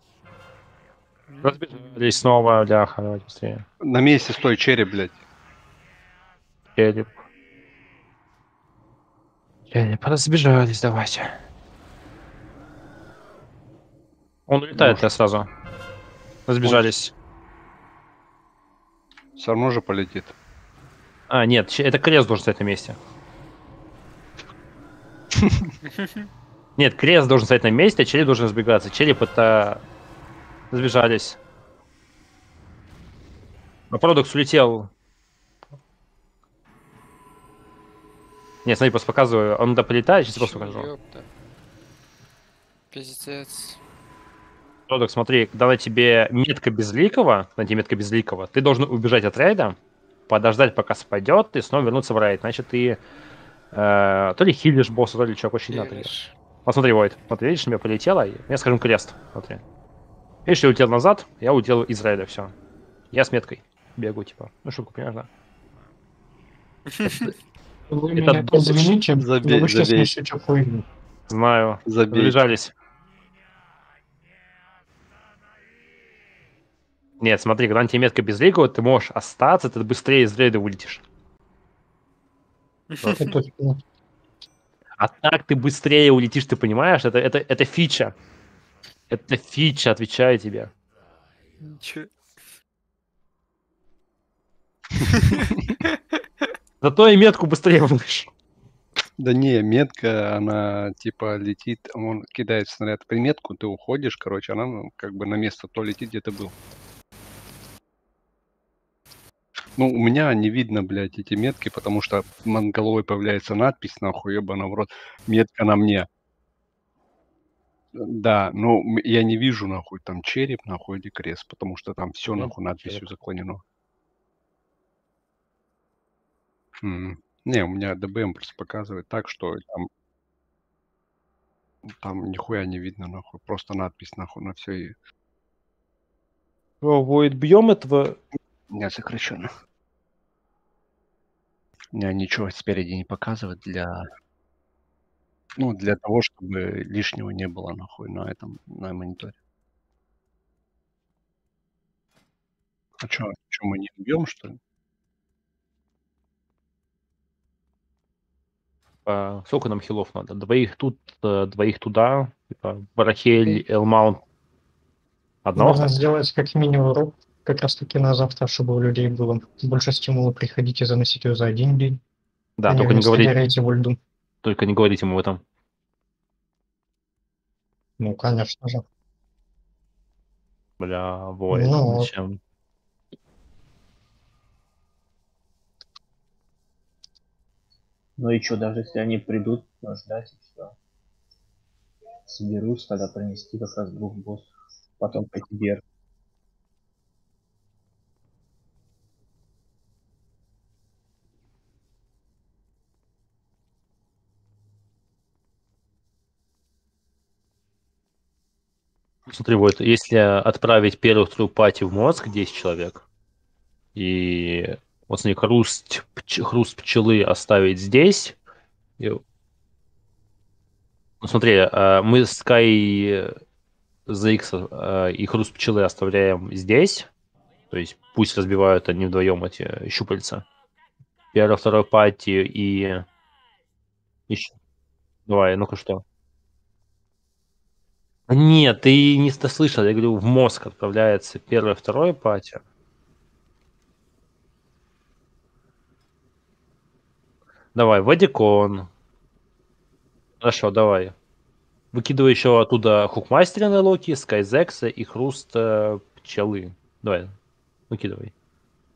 Разбежались снова, ляха, давайте быстрее. На месте стой, череп, блядь. Череп. Череп, разбежались, давайте. Он улетает, я сразу. Разбежались. Все равно же полетит. А, нет, че- это крест должен стоять на месте. Нет, крест должен стоять на месте, а череп должен разбегаться. Череп это... Разбежались. А Продукс улетел. Нет, смотри, просто показываю. Он туда полетает, сейчас просто покажу. Пиздец. Продукт, смотри, на тебе метка безликого, на тебе метка безликого, ты должен убежать от рейда, подождать, пока спадет, и снова вернуться в рейд. Значит, ты э, то ли хилишь босса, то ли что, очень надо. Посмотри, Войд, смотри, видишь, на меня полетело, я скажем крест, смотри. Видишь, я улетел назад, я улетел из рейда, все. Я с меткой бегу, типа. Ну, шутку, понимаешь, да? Вы Это меня досыч. извините, Забей, вы сейчас забей. несете хуйню. Знаю. Забей. Разбежались. Нет, смотри, когда тебе метка безликого, ты можешь остаться, ты быстрее из рейда точно. А так ты быстрее улетишь, ты понимаешь? Это, это, это фича. Это фича, отвечаю тебе. Ничего. Зато и метку быстрее вылышь. Да не, метка, она типа летит, он кидает снаряд при метку, ты уходишь, короче, она ну, как бы на место то летит, где ты был. Ну, у меня не видно, блядь, эти метки, потому что над головой появляется надпись, нахуй, ебаный в рот, метка на мне. Да, м- я не вижу, нахуй, там череп, нахуй, или крест, потому что там все, нахуй, надписью череп. заклонено. М. Не, у меня ДБМ просто показывает так, что там там нихуя не видно, нахуй. Просто надпись, нахуй, на все и Войд, бьем этого. не сокращенно. Не, ничего спереди не показывает для... Ну, для того, чтобы лишнего не было, нахуй, на этом, на мониторе. А чё, чё мы не бьем, что ли? А, сколько нам хилов надо? Двоих тут, э, двоих туда. Типа, Барахель, Элмаунт. Одного? Можно сделать как минимум как раз таки на завтра, чтобы у людей было больше стимула приходить и заносить ее за один день. Да, а только не вместо говорите, горейте во льду. Только не говорите ему об этом. Ну, конечно же. Бля, Войд, Ну зачем? Ну и что, даже если они придут, ну, ждать и все. Соберусь, тогда принести как раз двух боссов. Потом пойти вверх. Смотри, вот, если отправить первую вторую пати в мозг 10 человек, и вот смотри, хруст, пч- хруст пчелы оставить здесь, и- ну смотри, а, мы Sky ZX и хруст пчелы оставляем здесь, то есть пусть разбивают они вдвоем эти щупальца. Первая, вторая пати и еще. Давай, ну-ка что? Нет, ты не слышал, я говорю, в мозг отправляется первое, второе пати. Давай, Вадикон. Хорошо, давай. Выкидывай еще оттуда Хукмастера на Локи, Скайзекса и Хруст Пчелы. Давай, выкидывай.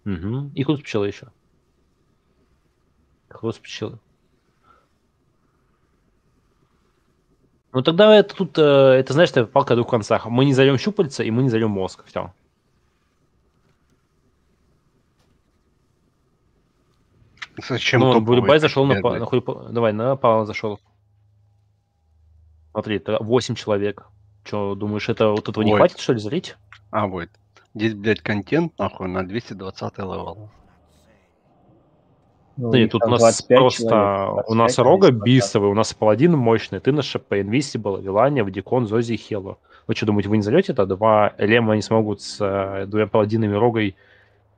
Угу. И Хруст Пчелы еще. Хруст Пчелы. Ну тогда это тут, э, это знаешь, это палка о двух концах. Мы не зовем щупальца, и мы не зовем мозг. Все. Зачем ну, Бурбай зашел на, на хуй Давай, на Павла зашел. Смотри, 8 человек. Че, думаешь, это вот этого не Ой. хватит, что ли, залить? А, вот. Здесь, блядь, контент, нахуй, на 220 левел. Ну, их тут у нас 25 просто... человек, у нас 25 Рога на 220. бисовый, у нас Паладин мощный, ты на ШП, Инвисибл, Вилания, Вадикон, Зози и Хело. Вы что, думаете, вы не зальете это? Два Элема не смогут с э, двумя Паладинами, Рогой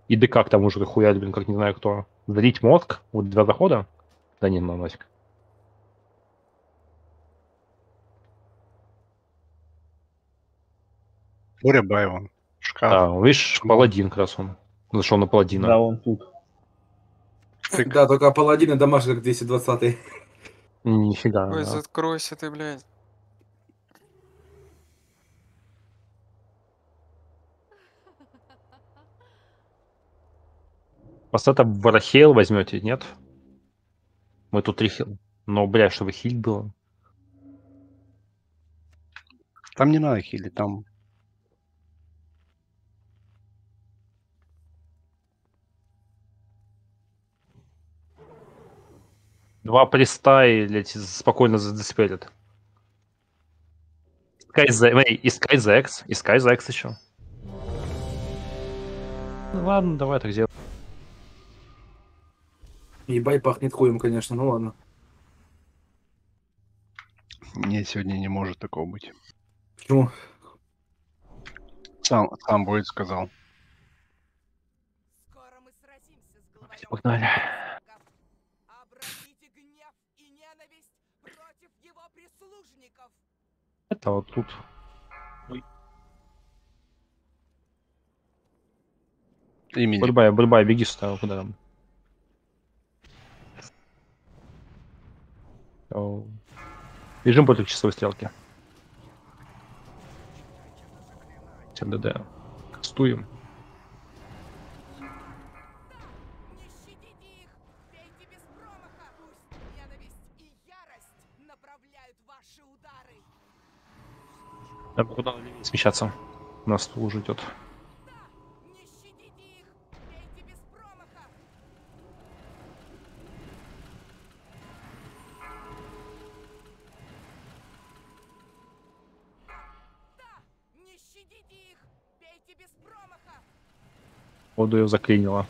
и ДК к тому же дохуя, блин, как не знаю кто. Залить мозг? Вот два захода? Да не, ну нафиг. Боря Баева. Шкаф. А, видишь, Паладин как раз он. Зашел на Паладина. Да, он тут. Да, только паладины домашний как 220 Нифига. Ой, да. заткройся ты, блядь. Просто Варахейл возьмете, нет? Мы тут три хил. Но, бля, чтобы хиль было. Там не надо хилить, там... Два приста и, блядь, спокойно задиспелят. И Скайзекс, и Скайзекс еще. Ну ладно, давай так сделаем. Ебать, пахнет хуем, конечно, ну ладно. Нет, сегодня не может такого быть. Почему? Сам, сам будет сказал. Погнали. Это вот тут. Имени. Бульбай, Бульбай, беги сюда, куда там? Бежим против часовой стрелки. ТДД. Кастуем. Да, куда левее смещаться? У нас тут уже идет. Воду ее заклинило.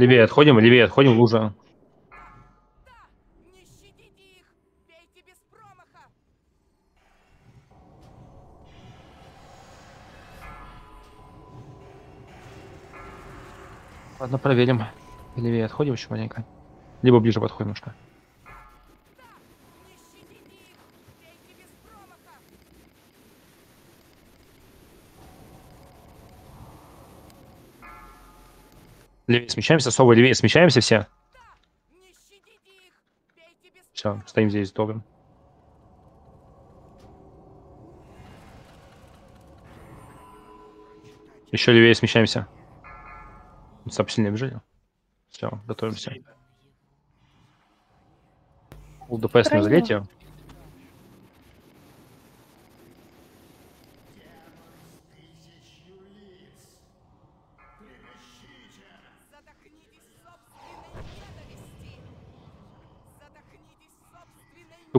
Левее отходим, левее отходим, лужа. Ладно, проверим. Левее отходим еще маленько. Либо ближе подходим немножко. Левее смещаемся, особо левее смещаемся все. Все, стоим здесь, добрым. Еще левее смещаемся. Сап сильнее бежали. Все, готовимся. ДПС на Правильно.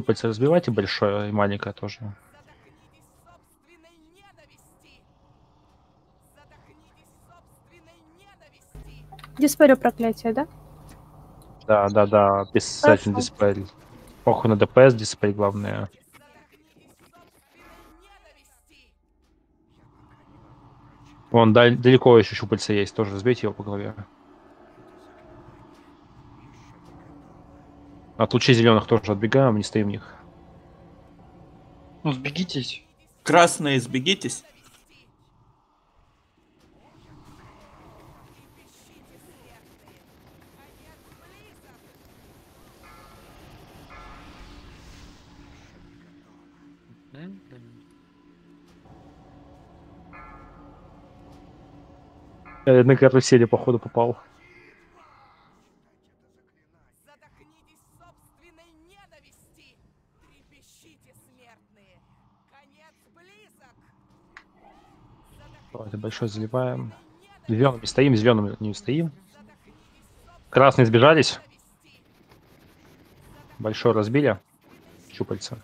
Тупальце разбивайте большое и маленькое тоже. Диспарю проклятие, да? Да, да, да, Хорошо. дисплей. Похуй на ДПС, дисплей главное. Вон даль- далеко еще щупальца есть, тоже разбейте его по голове. От лучей зеленых тоже отбегаем, не стоим в них. Ну, сбегитесь. Красные, сбегитесь. Я на карусели, походу, попал. Давайте большой заливаем. Зелеными стоим, зелеными не стоим. Красные сбежались. Большой разбили. Щупальца.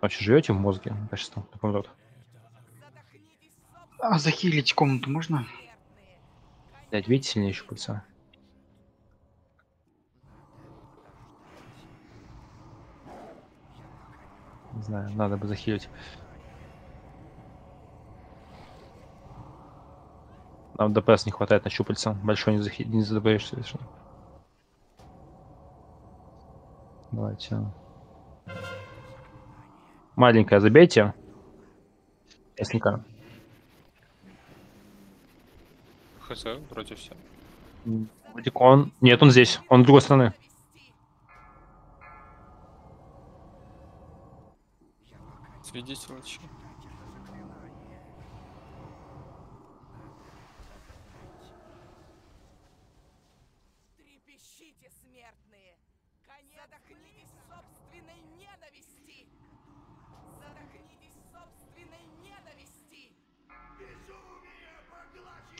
Вообще живете в мозге? Качество. Помрет. А захилить комнату можно? Блять, видите сильнее щупальца? Не знаю, надо бы захилить. Нам ДПС не хватает на щупальца. Большой не, захи... не задобаешься совершенно. Давайте. Маленькая забейте. Ясненько. Хз, вроде все. Вроде он... Нет, он здесь. Он с другой стороны. Свидетельничай. Трепещите,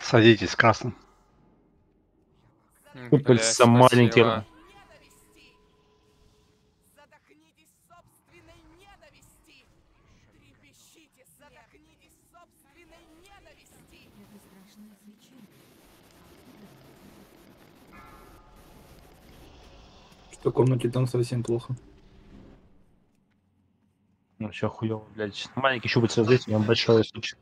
Садитесь, красным. Щупальца маленькие. Задохнитесь собственной ненависти! Трепещите, задохнитесь собственной ненависти! Что в комнате там совсем плохо. Ну, все хуево, блядь. Маленький щупальца здесь, у него большой случай.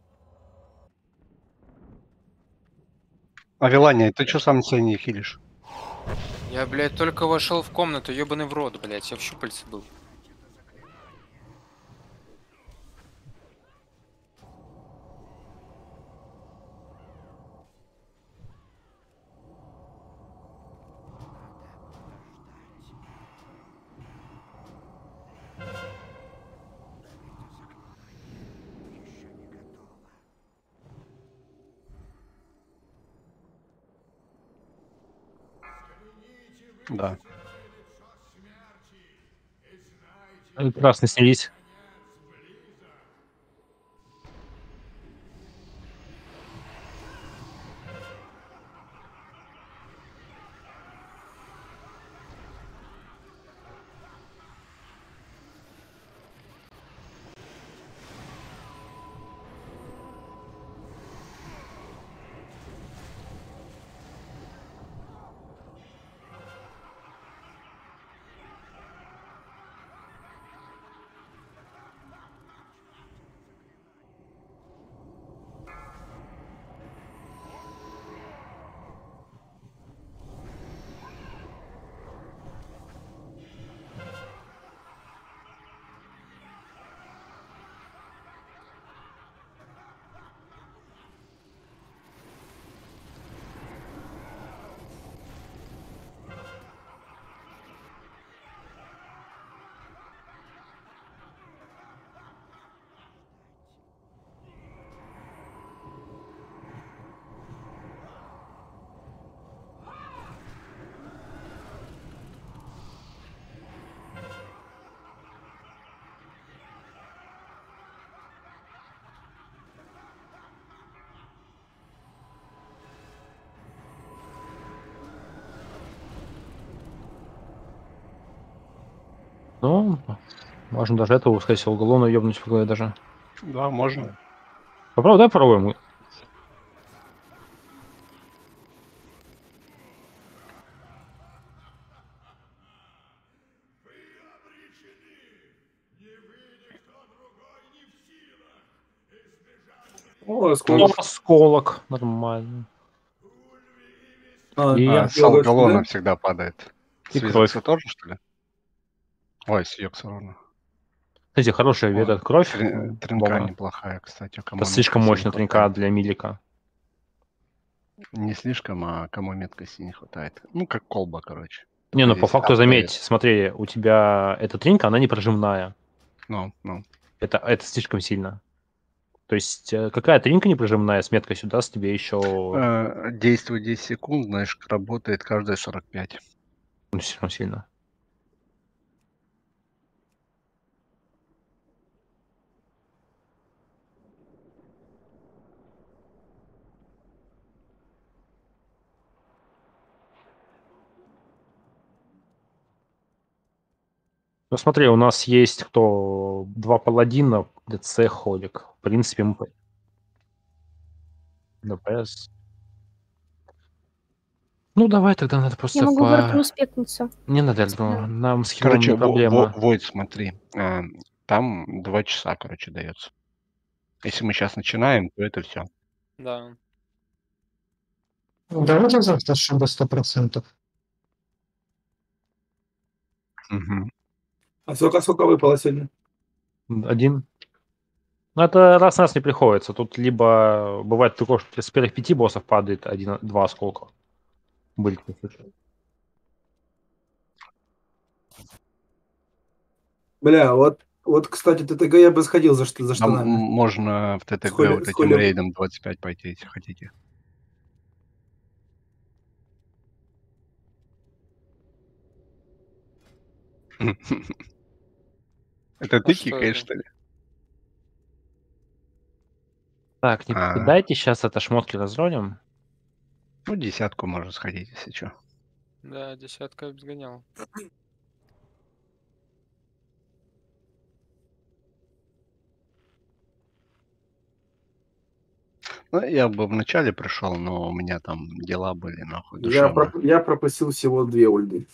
А Вилания, ты что сам себя не хилишь? Я, блядь, только вошел в комнату, ебаный в рот, блядь, я в щупальце был. Да. Красные снялись. Можно даже этого, скорее всего, уголовно ебнуть в голове даже. Да, можно. Попробуй, давай попробуем. О, Ну, осколок. осколок. Нормально. А, И А, я с больше, Алгалона да? всегда падает. И С тоже, что ли? Ой, с Йоксарона. Кстати, хорошая О, этот кровь. Трин- Тринка бомба. неплохая, кстати. Это слишком мощная тринка для Милика. Не слишком, а кому меткости не хватает. Ну, как колба, короче. Не, ну по факту заметь, смотри, у тебя эта тринка, она не прожимная. Ну, ну. Это, это слишком сильно. То есть, э, какая тринка непрожимная с меткостью даст тебе еще Э, Действует 10 секунд, знаешь, работает каждые 45. ну, слишком сильно. Ну смотри, у нас есть кто? Два паладина, ДЦ, Холик. В принципе, мы... ДПС. Ну, давай тогда надо просто Я могу по... Не надо, Эльдру, нам с хилом Короче, проблема. Во- Войд, смотри, э, там 2 часа, короче, дается. Если мы сейчас начинаем, то это все. Да. Давайте завтра, чтобы сто процентов. А сколько, сколько выпало сегодня? Один. Ну, это раз на раз не приходится. Тут либо бывает такое, что с первых пяти боссов падает один, два осколка. Были такие случаи. Бля, вот, вот, кстати, ТТГ я бы сходил за, что- за Там штанами. можно в ТТГ Схули- вот этим схули- рейдом 25 пойти, если хотите. Это ты что кикаешь, что ли? Так, не А. покидайте, сейчас это шмотки разроним. Ну, десятку можно сходить, если что. Да, десятка сгонял. Ну, я бы вначале пришел, но у меня там дела были, нахуй, Я, проп- я пропустил всего две ульды.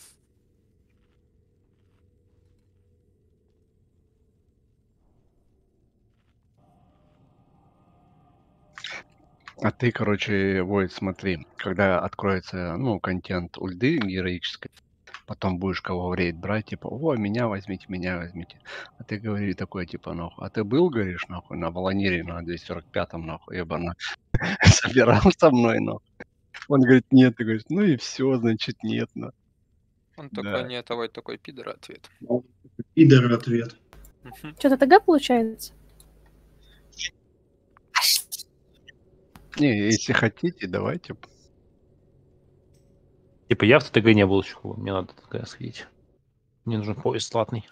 А ты, короче, Войд, смотри, когда откроется, ну, контент ульды героической, потом будешь кого в рейд брать, типа, о, меня возьмите, меня возьмите. А ты говори такой, типа, нахуй, а ты был, говоришь, нахуй, на Волонире, на 245-м, нахуй, ебано, собирал со мной, нахуй. Он говорит, нет, ты говоришь, ну и все, значит, нет, на. Он Да. такой, нет, давай такой пидор ответ. Пидор ответ. Что-то ТГ получается? Не, если хотите, давайте. Типа я в ТТГ не был еще, мне надо ТТГ сходить. Мне нужен поезд платный.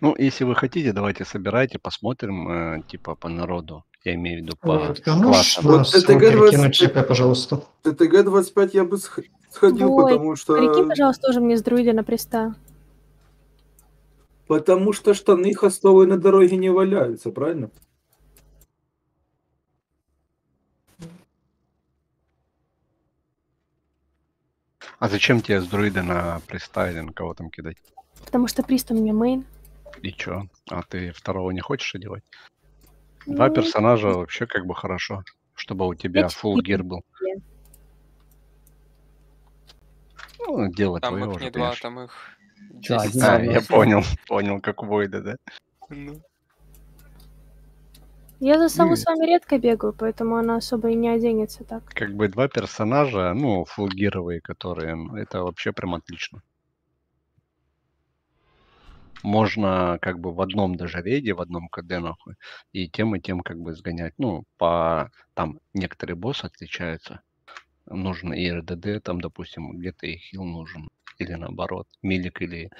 Ну, если вы хотите, давайте собирайте, посмотрим, э, типа, по народу. Я имею в виду по Вот, а можешь классам. нас перекинуть ЧП, пожалуйста? ТТГ 25 я бы сх- сходил, Ой, потому что... Прикинь, пожалуйста, тоже мне с друида на приста. Потому что штаны хостовые на дороге не валяются, правильно? А зачем тебе с друида на пристайле, на кого там кидать? Потому что прист у меня мейн. И чё? А ты второго не хочешь одевать? Два Ну, персонажа вообще как бы хорошо, чтобы у тебя full гир был. Ну, дело Там твое их уже, не два, конечно. там их 10. один А, я понял, понял, как у Войда, да? Ну, Я за саму с вами редко бегаю, поэтому она особо и не оденется так. Как бы два персонажа, ну, фулгировые, которые, это вообще прям отлично. Можно как бы в одном даже рейде, в одном КД, нахуй, и тем, и тем как бы сгонять. Ну, по... Там некоторые боссы отличаются. Нужен и РДД, там, допустим, где-то и хил нужен. Или наоборот, милик или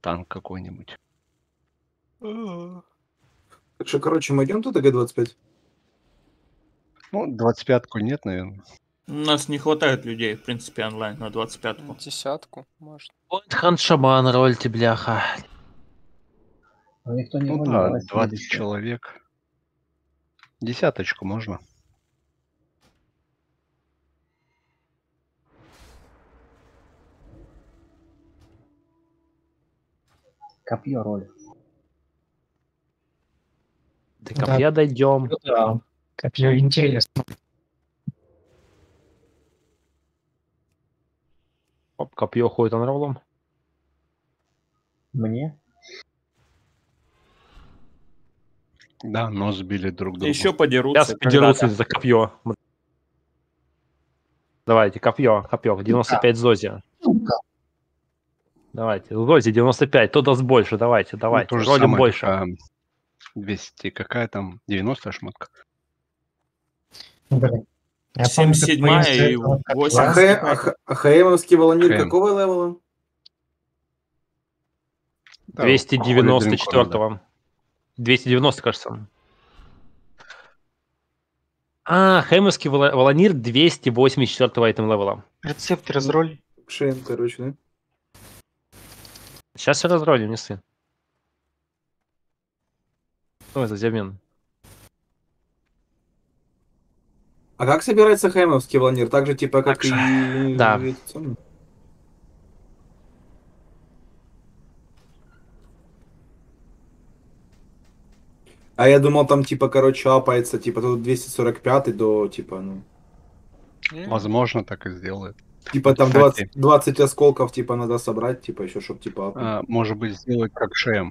танк какой-нибудь. Так что, короче, мы идем ТТГ 25? Ну, 25-ку нет, наверное. У нас не хватает людей, в принципе, онлайн на 25-ку. десятку, может. Вот хан шаман, рольте, бляха. Никто не Ну да, давайте 20 следующее. человек. Десяточку можно. Копье роль. До копья дойдем. Ну да, копье интересно. Оп, копье ходит он роллом. Мне? Да, но сбили друг друга. Еще подерутся. Сейчас подерутся за копье. Давайте, копье, копье, 95 Зози. Давайте, Зози 95, кто даст больше, давайте, Ну, давайте, то же ролим самое, больше. как, а, 200, какая там, 90 шмотка? Блин. Как 77 появился и это копье. 8. А, Хэ- а, а ХМовский волонир какого левела? Да, 294-го. 290, кажется. А, Хэмовский Волонир 284 этом левела. Рецепт разроль. Шейн, короче, да? Сейчас все разролим, не сын. Что это за обмен? А как собирается хэмовский волонир? Так же, типа, как Так и... да. А я думал, там, типа, короче, апается, типа, тут 245 до, типа, ну... Возможно, так и сделает. Типа, там Кстати, 20, 20 осколков, типа, надо собрать, типа, еще, чтобы, типа, а, может быть, сделать как ШМ.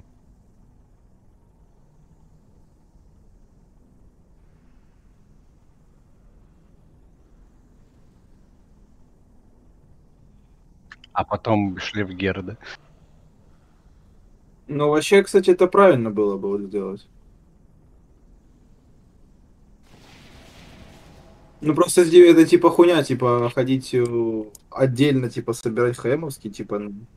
А потом шли в Герда. Ну, вообще, кстати, это правильно было бы вот сделать. Ну, просто это, типа, хуйня, типа, ходить э, отдельно, типа, собирать хэмовский, типа, ну, —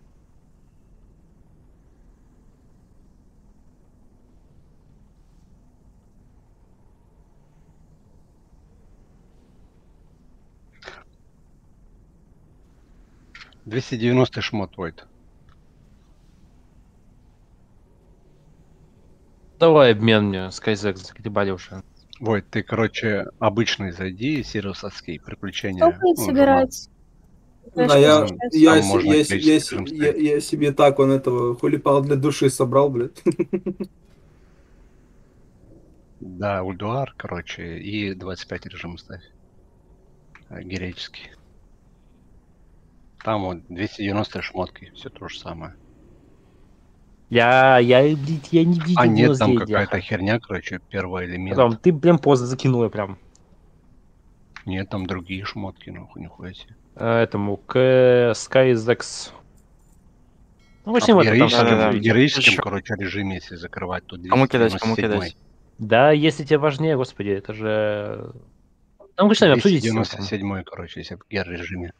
290 шмот, Войт. Давай обмен мне, Скайзек, заколебали уже. Войт, ты, короче, обычный зайди, Сирусовский, приключения. Что будет ну, собирать? Ну, Знаешь, а я, я, я, я, се- я, я себе так он этого хулипал для души собрал, блядь. Да, Ульдуар, короче, и 25 режим ставь. А, Героический. Там вот 290 шмотки, все то же самое. Я, я, блядь, я не видел А нет, там какая-то херня, короче, первый элемент. Потом, ты прям поздно закинул я прям. Нет, там другие шмотки, ну нихуя себе. Э, Этому, к Skyzex. Ну, А вообще, в в этом там героическом, сразу в видно. героическом, Ещё. короче, режиме, если закрывать, то Кому кидать, кому 297. кидать? Да, если тебе важнее, господи, это же... Там, конечно, там. 297, короче, если в гер режиме.